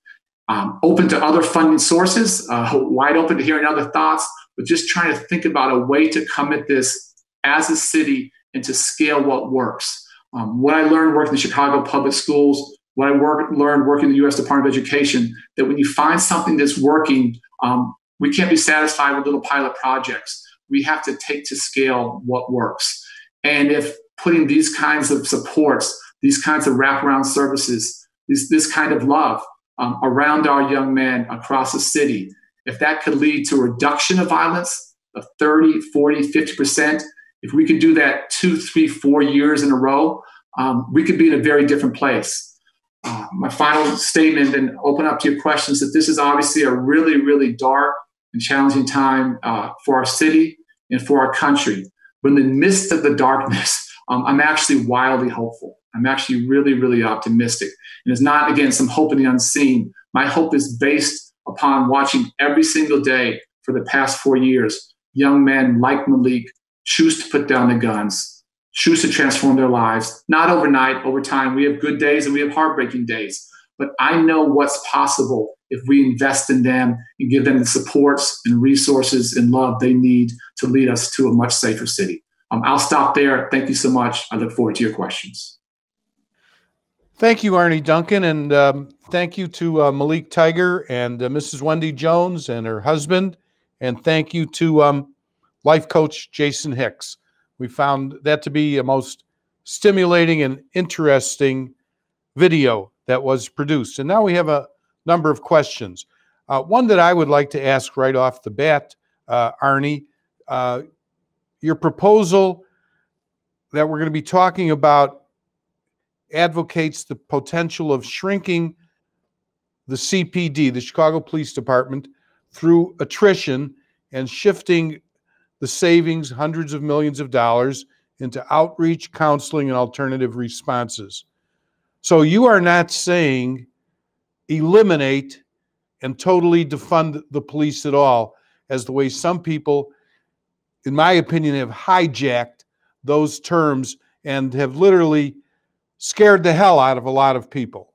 Um, open to other funding sources, uh, wide open to hearing other thoughts, but just trying to think about a way to come at this as a city and to scale what works. Um, what I learned working in the Chicago public schools what I work, learned working in the U.S. Department of Education, that when you find something that's working, um, we can't be satisfied with little pilot projects. We have to take to scale what works. And if putting these kinds of supports, these kinds of wraparound services, this, this kind of love um, around our young men across the city, if that could lead to a reduction of violence of 30, 40, 50%, if we could do that two, three, four years in a row, um, we could be in a very different place uh, my final statement and open up to your questions that this is obviously a really, really dark and challenging time uh, for our city and for our country. But in the midst of the darkness, um, I'm actually wildly hopeful. I'm actually really, really optimistic. And it's not, again, some hope in the unseen. My hope is based upon watching every single day for the past four years young men like Malik choose to put down the guns, choose to transform their lives, not overnight, over time. We have good days and we have heartbreaking days. But I know what's possible if we invest in them and give them the supports and resources and love they need to lead us to a much safer city. Um, I'll stop there. Thank you so much. I look forward to your questions. Thank you, Arne Duncan, and um, thank you to uh, Malik Tiger and uh, Mrs. Wendy Jones and her husband, and thank you to um, life coach Jason Hicks. We found that to be a most stimulating and interesting video that was produced. And now we have a number of questions. Uh, one that I would like to ask right off the bat, uh, Arne, uh, your proposal that we're going to be talking about advocates the potential of shrinking the CPD, the Chicago Police Department, through attrition and shifting the savings, hundreds of millions of dollars, into outreach, counseling, and alternative responses. So you are not saying eliminate and totally defund the police at all, as the way some people, in my opinion, have hijacked those terms and have literally scared the hell out of a lot of people.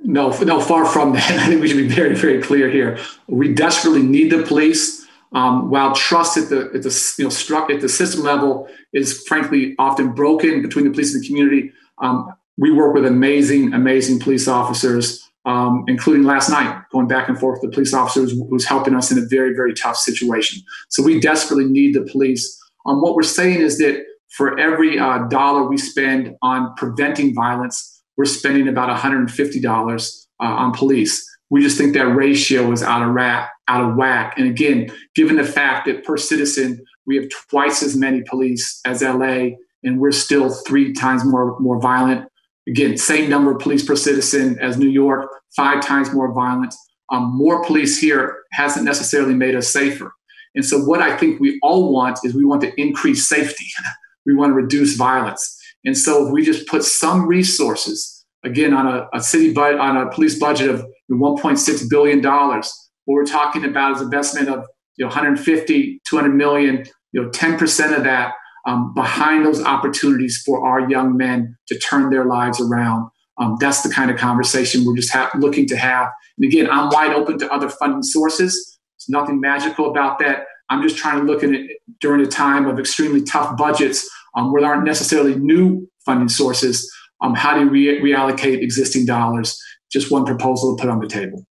No, no, far from that. I think we should be very, very clear here. We desperately need the police um, while trust at the at the you know struck at the system level is frankly often broken between the police and the community. Um, we work with amazing, amazing police officers um, including last night, going back and forth with the police officers who's helping us in a very, very tough situation. So we desperately need the police. Um, what we're saying is that for every uh, dollar we spend on preventing violence, we're spending about $150 uh, on police. We just think that ratio is out of, rat, out of whack. And again, given the fact that per citizen, we have twice as many police as LA, and we're still three times more, more violent Again, same number of police per citizen as New York, five times more violent. Um, more police here hasn't necessarily made us safer. And so, what I think we all want is we want to increase safety. we want to reduce violence. And so, if we just put some resources, again, on a, a city budget, on a police budget of 1.6 billion dollars, what we're talking about is investment of you know 150, 200 million. You know, 10% of that um, behind those opportunities for our young men to turn their lives around. Um, that's the kind of conversation we're just ha- looking to have. And again, I'm wide open to other funding sources. There's nothing magical about that. I'm just trying to look at it during a time of extremely tough budgets um, where there aren't necessarily new funding sources. Um, how do we re- reallocate existing dollars? Just one proposal to put on the table.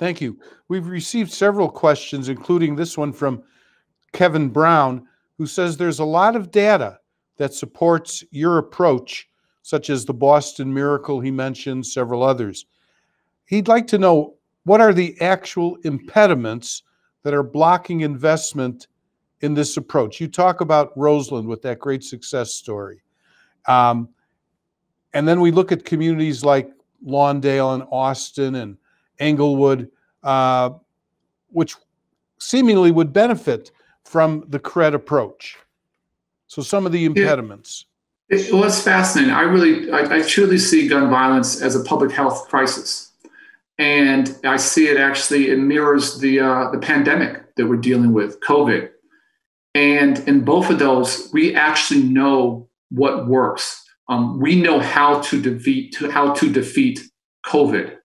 Thank you. We've received several questions, including this one from Kevin Brown who says there's a lot of data that supports your approach, such as the Boston Miracle he mentioned, several others. He'd like to know what are the actual impediments that are blocking investment in this approach. You talk about Roseland with that great success story. Um, and then we look at communities like Lawndale and Austin and Englewood, uh, which seemingly would benefit from the CRED approach? So some of the impediments. It, well, it's fascinating. I really, I, I truly see gun violence as a public health crisis, and I see it actually. It mirrors the uh, the pandemic that we're dealing with, COVID, and in both of those, we actually know what works. Um, we know how to defeat to how to defeat COVID.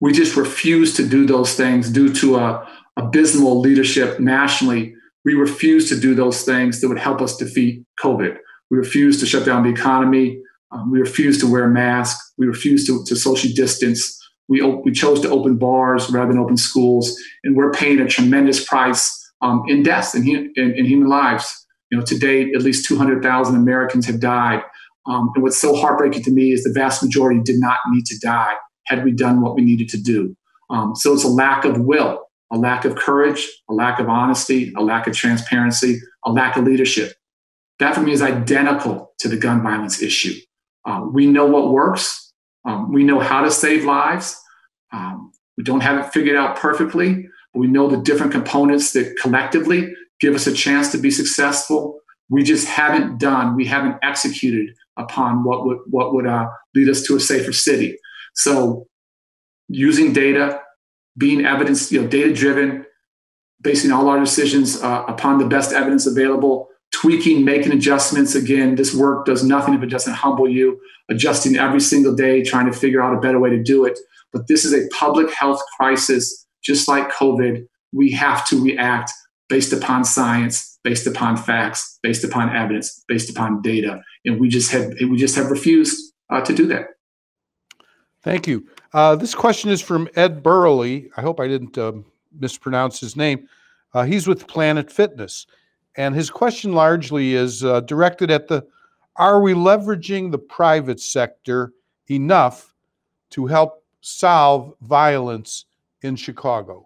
We just refuse to do those things due to a abysmal leadership nationally we refuse to do those things that would help us defeat COVID. We refuse to shut down the economy. Um, we refuse to wear masks. We refuse to, to socially distance. We, we chose to open bars rather than open schools. And we're paying a tremendous price um, in deaths and in, in, in, human lives. You know, to date, at least 200,000 Americans have died. Um, and what's so heartbreaking to me is the vast majority did not need to die had we done what we needed to do. Um, so it's a lack of will a lack of courage, a lack of honesty, a lack of transparency, a lack of leadership. That for me is identical to the gun violence issue. Um, we know what works. Um, we know how to save lives. Um, we don't have it figured out perfectly, but we know the different components that collectively give us a chance to be successful. We just haven't done, we haven't executed upon what would, what would uh, lead us to a safer city. So using data, being evidence, you know, data driven, basing all our decisions uh, upon the best evidence available, tweaking, making adjustments. Again, this work does nothing if it doesn't humble you, adjusting every single day, trying to figure out a better way to do it. But this is a public health crisis, just like COVID. We have to react based upon science, based upon facts, based upon evidence, based upon data, and we just have we just have refused uh, to do that. Thank you. Uh, this question is from Ed Burley. I hope I didn't um, mispronounce his name. Uh, he's with Planet Fitness. And his question largely is uh, directed at the Are we leveraging the private sector enough to help solve violence in Chicago?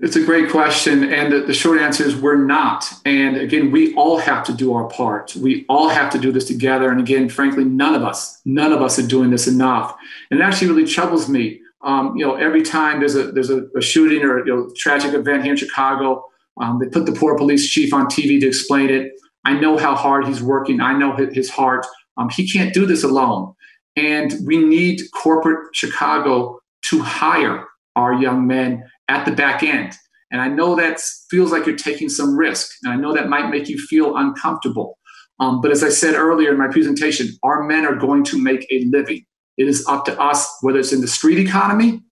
It's a great question. And the, short answer is we're not. And again, we all have to do our part. We all have to do this together. And again, frankly, none of us, none of us are doing this enough. And it actually really troubles me. Um, you know, every time there's a there's a, a shooting or you know tragic event here in Chicago, um, they put the poor police chief on TV to explain it. I know how hard he's working. I know his heart. Um, he can't do this alone. And we need corporate Chicago to hire our young men at the back end. And I know that feels like you're taking some risk. And I know that might make you feel uncomfortable. Um, but as I said earlier in my presentation, our men are going to make a living. It is up to us, whether it's in the street economy,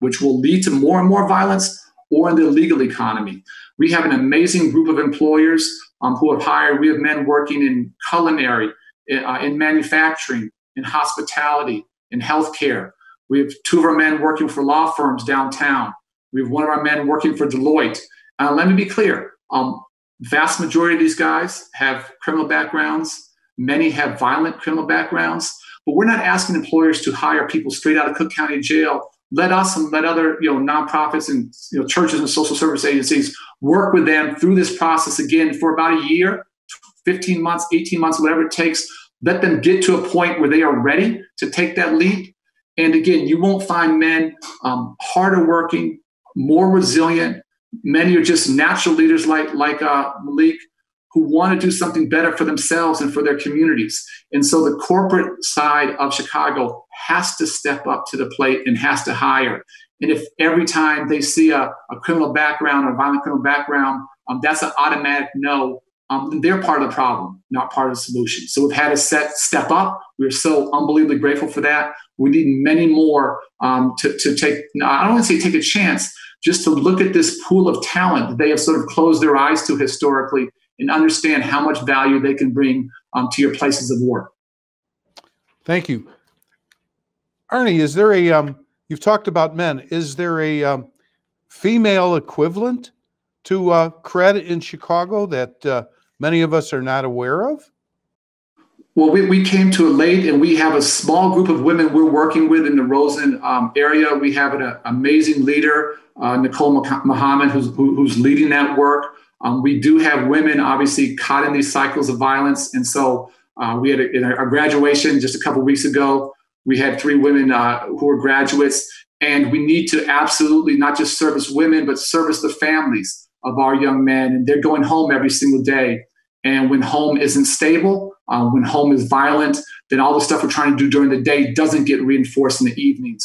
which will lead to more and more violence, or in the legal economy. We have an amazing group of employers um, who have hired, we have men working in culinary, uh, in manufacturing, in hospitality, in healthcare. We have two of our men working for law firms downtown. We have one of our men working for Deloitte. Uh, let me be clear. Um, vast majority of these guys have criminal backgrounds. Many have violent criminal backgrounds. But we're not asking employers to hire people straight out of Cook County Jail. Let us and let other you know nonprofits and you know churches and social service agencies work with them through this process again for about a year, 15 months, 18 months, whatever it takes. Let them get to a point where they are ready to take that leap. And again, you won't find men um, harder working, more resilient. Many are just natural leaders like like uh, Malik who want to do something better for themselves and for their communities. And so the corporate side of Chicago has to step up to the plate and has to hire. And if every time they see a, a criminal background or a violent criminal background, um, that's an automatic no, um, they're part of the problem, not part of the solution. So we've had to set step up. We're so unbelievably grateful for that. We need many more um, to, to take, I don't want to say take a chance, just to look at this pool of talent that they have sort of closed their eyes to historically and understand how much value they can bring um, to your places of work. Thank you. Arne, is there a, um, you've talked about men, is there a um, female equivalent to uh, CRED in Chicago that uh, many of us are not aware of? Well, we, we came to it late, and we have a small group of women we're working with in the Roseland um, area. We have an uh, amazing leader, uh, Nicole Muhammad, who's, who, who's leading that work. Um, we do have women obviously caught in these cycles of violence. And so uh, we had a, in our graduation just a couple weeks ago, we had three women uh, who were graduates. And we need to absolutely not just service women, but service the families of our young men. And they're going home every single day. And when home isn't stable, uh, when home is violent, then all the stuff we're trying to do during the day doesn't get reinforced in the evenings.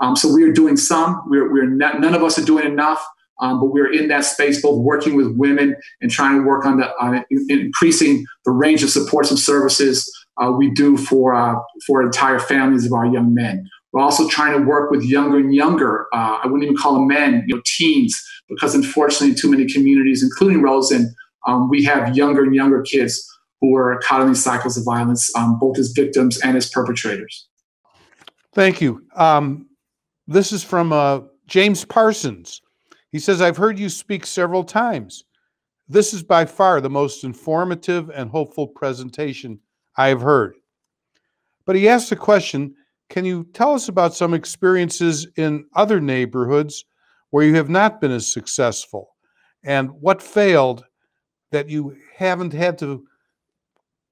Um, so we are doing some. We're, we're not, none of us are doing enough. Um, but we're in that space, both working with women and trying to work on the increasing the range of supports and services uh, we do for uh, for entire families of our young men. We're also trying to work with younger and younger. Uh, I wouldn't even call them men, you know, teens, because unfortunately, in too many communities, including Roseland, um, we have younger and younger kids who are caught in these cycles of violence, um, both as victims and as perpetrators. Thank you. Um, this is from uh, James Parsons. He says, I've heard you speak several times. This is by far the most informative and hopeful presentation I have heard. But he asked the question Can you tell us about some experiences in other neighborhoods where you have not been as successful and what failed that you haven't had to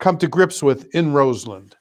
come to grips with in Roseland?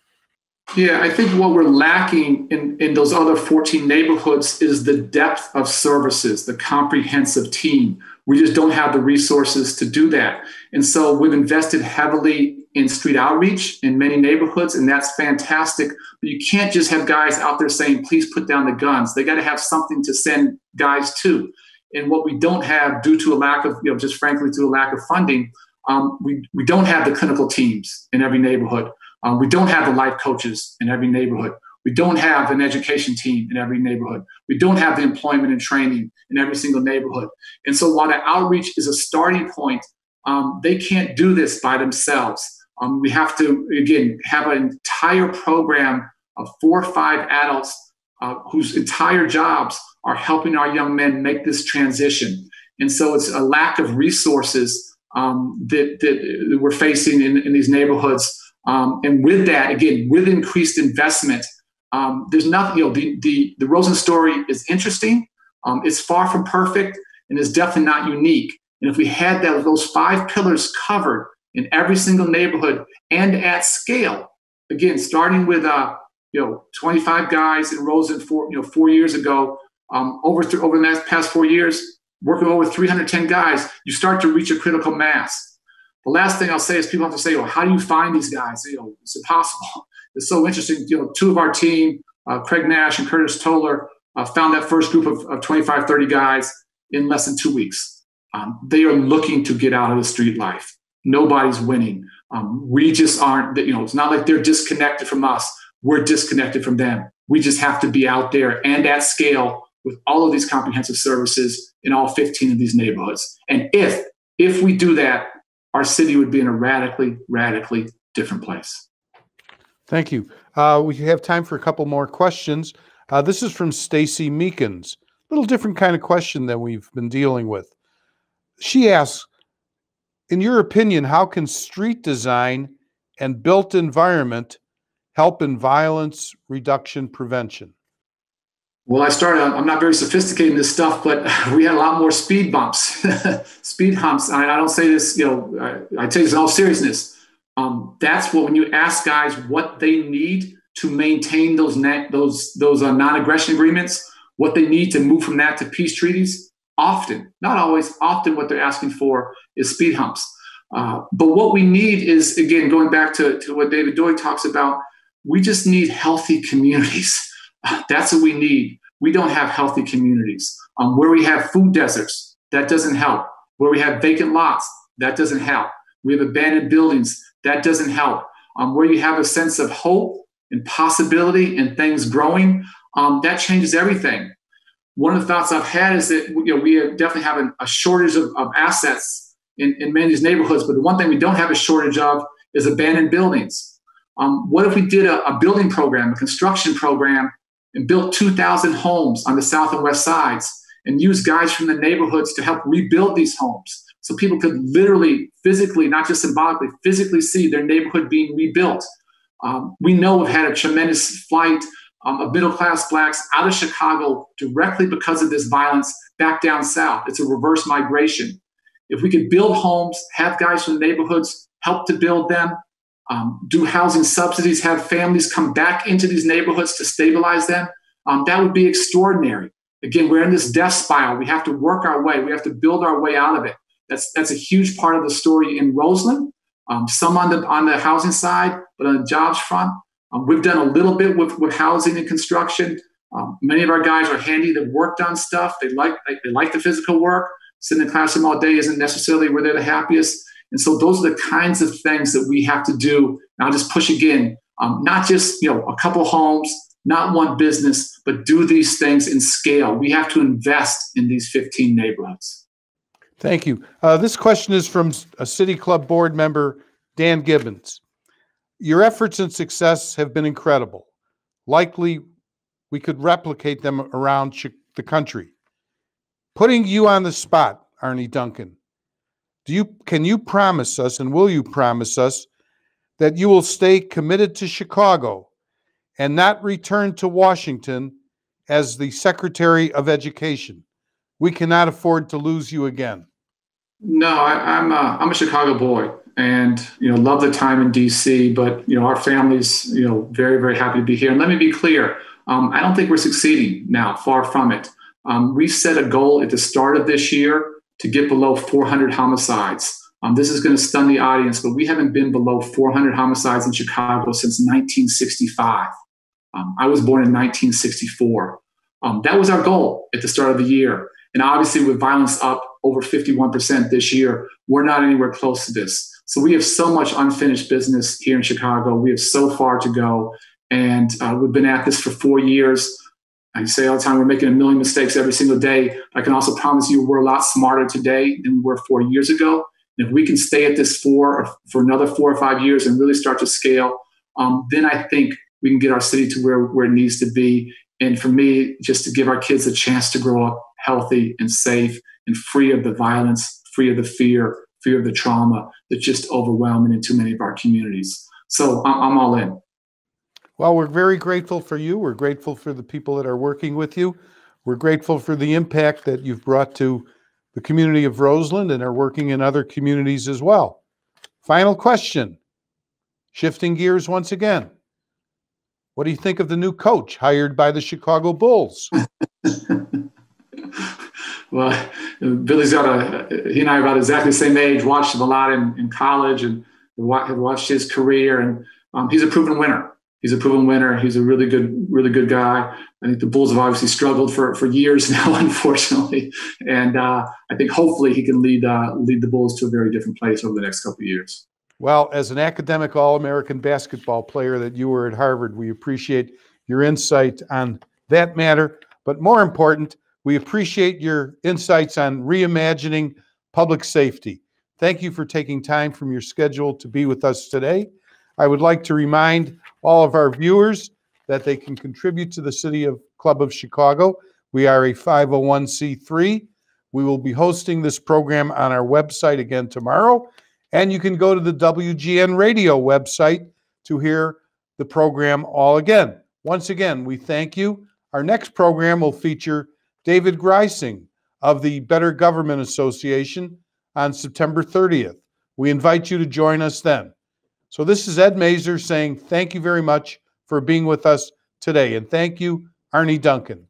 Yeah, I think what we're lacking in, in those other 14 neighborhoods is the depth of services, the comprehensive team. We just don't have the resources to do that. And so we've invested heavily in street outreach in many neighborhoods, and that's fantastic. But you can't just have guys out there saying, please put down the guns. They got to have something to send guys to. And what we don't have, due to a lack of, you know, just frankly, due to a lack of funding, um, we, we don't have the clinical teams in every neighborhood. Um, we don't have the life coaches in every neighborhood. We don't have an education team in every neighborhood. We don't have the employment and training in every single neighborhood. And so while the outreach is a starting point, um, they can't do this by themselves. Um, we have to, again, have an entire program of four or five adults uh, whose entire jobs are helping our young men make this transition. And so it's a lack of resources um, that, that we're facing in, in these neighborhoods um, and with that, again, with increased investment, um, there's nothing, you know, the, the, the Roseland story is interesting. Um, it's far from perfect and is definitely not unique. And if we had that, those five pillars covered in every single neighborhood and at scale, again, starting with, uh, you know, 25 guys in Roseland four, you know, four years ago, um, over, th- over the past four years, working with 310 guys, you start to reach a critical mass. The last thing I'll say is people have to say, well, how do you find these guys? You know, it's impossible. It's so interesting. You know, two of our team, uh, Craig Nash and Curtis Toler, uh, found that first group of, of 25, 30 guys in less than two weeks. Um, they are looking to get out of the street life. Nobody's winning. Um, we just aren't, you know, it's not like they're disconnected from us. We're disconnected from them. We just have to be out there and at scale with all of these comprehensive services in all 15 of these neighborhoods. And if if we do that, our city would be in a radically, radically different place. Thank you. Uh, we have time for a couple more questions. Uh, this is from Stacy Meekins. A little different kind of question than we've been dealing with. She asks, in your opinion, how can street design and built environment help in violence reduction prevention? Well, I started, I'm not very sophisticated in this stuff, but we had a lot more speed bumps, speed humps. I, I, don't say this, you know, I, I take this in all seriousness. Um, that's what, when you ask guys what they need to maintain those, net, those, those uh, non aggression agreements, what they need to move from that to peace treaties, often, not always, often what they're asking for is speed humps. Uh, but what we need is, again, going back to, to what David Doig talks about, we just need healthy communities. That's what we need. We don't have healthy communities. Um, where we have food deserts, that doesn't help. Where we have vacant lots, that doesn't help. We have abandoned buildings, that doesn't help. Um, where you have a sense of hope and possibility and things growing, um, that changes everything. One of the thoughts I've had is that you know we definitely have a, a shortage of, of assets in, in many of these neighborhoods, but the one thing we don't have a shortage of is abandoned buildings. Um, what if we did a, a, building program, a construction program, and built 2,000 homes on the south and west sides and used guys from the neighborhoods to help rebuild these homes so people could literally, physically, not just symbolically, physically see their neighborhood being rebuilt? Um, we know we've had a tremendous flight um, of middle class blacks out of Chicago directly because of this violence back down south. It's a reverse migration. If we could build homes, have guys from the neighborhoods help to build them, um, do housing subsidies, have families come back into these neighborhoods to stabilize them, um, that would be extraordinary. Again, we're in this death spiral. We have to work our way. We have to build our way out of it. That's that's a huge part of the story in Roseland. Um, some on the on the housing side, but on the jobs front, um, we've done a little bit with, with housing and construction. Um, many of our guys are handy. They've worked on stuff. They like they, they like the physical work. Sitting in the classroom all day isn't necessarily where they're the happiest. And so those are the kinds of things that we have to do. And I'll just push again, um, not just you know a couple homes, not one business, but do these things in scale. We have to invest in these 15 neighborhoods. Thank you. Uh, this question is from a City Club board member, Dan Gibbons. Your efforts and success have been incredible. Likely, we could replicate them around the country. Putting you on the spot, Arne Duncan, do you can you promise us and will you promise us that you will stay committed to Chicago and not return to Washington as the Secretary of Education? We cannot afford to lose you again. No, I, am a, I'm a Chicago boy and you know love the time in DC. But you know our family's you know very very happy to be here. And let me be clear, um, I don't think we're succeeding now. Far from it. Um, we set a goal at the start of this year to get below 400 homicides. Um, this is going to stun the audience, but we haven't been below 400 homicides in Chicago since 1965. Um, I was born in 1964. Um, that was our goal at the start of the year. And obviously, with violence up over 51% this year, we're not anywhere close to this. So we have so much unfinished business here in Chicago. We have so far to go. And uh, we've been at this for four years. I say all the time, we're making a million mistakes every single day. I can also promise you we're a lot smarter today than we were four years ago. And if we can stay at this for for another four or five years and really start to scale, um, then I think we can get our city to where, where it needs to be. And for me, just to give our kids a chance to grow up healthy and safe and free of the violence, free of the fear, fear of the trauma that's just overwhelming in too many of our communities. So I'm all in. Well, we're very grateful for you. We're grateful for the people that are working with you. We're grateful for the impact that you've brought to the community of Roseland and are working in other communities as well. Final question. Shifting gears once again. What do you think of the new coach hired by the Chicago Bulls? well, Billy's got a, he and I are about exactly the same age, watched him a lot in, in college and have watched his career. And um, he's a proven winner. He's a proven winner. He's a really good, really good guy. I think the Bulls have obviously struggled for, for years now, unfortunately. And uh, I think hopefully he can lead, uh, lead the Bulls to a very different place over the next couple of years. Well, as an academic All American basketball player that you were at Harvard, we appreciate your insight on that matter. But more important, we appreciate your insights on reimagining public safety. Thank you for taking time from your schedule to be with us today. I would like to remind all of our viewers that they can contribute to the City of Club of Chicago. We are a 501c3. We will be hosting this program on our website again tomorrow. And you can go to the WGN Radio website to hear the program all again. Once again, we thank you. Our next program will feature David Greising of the Better Government Association on September 30th. We invite you to join us then. So, this is Ed Mazer saying thank you very much for being with us today. And thank you, Arne Duncan.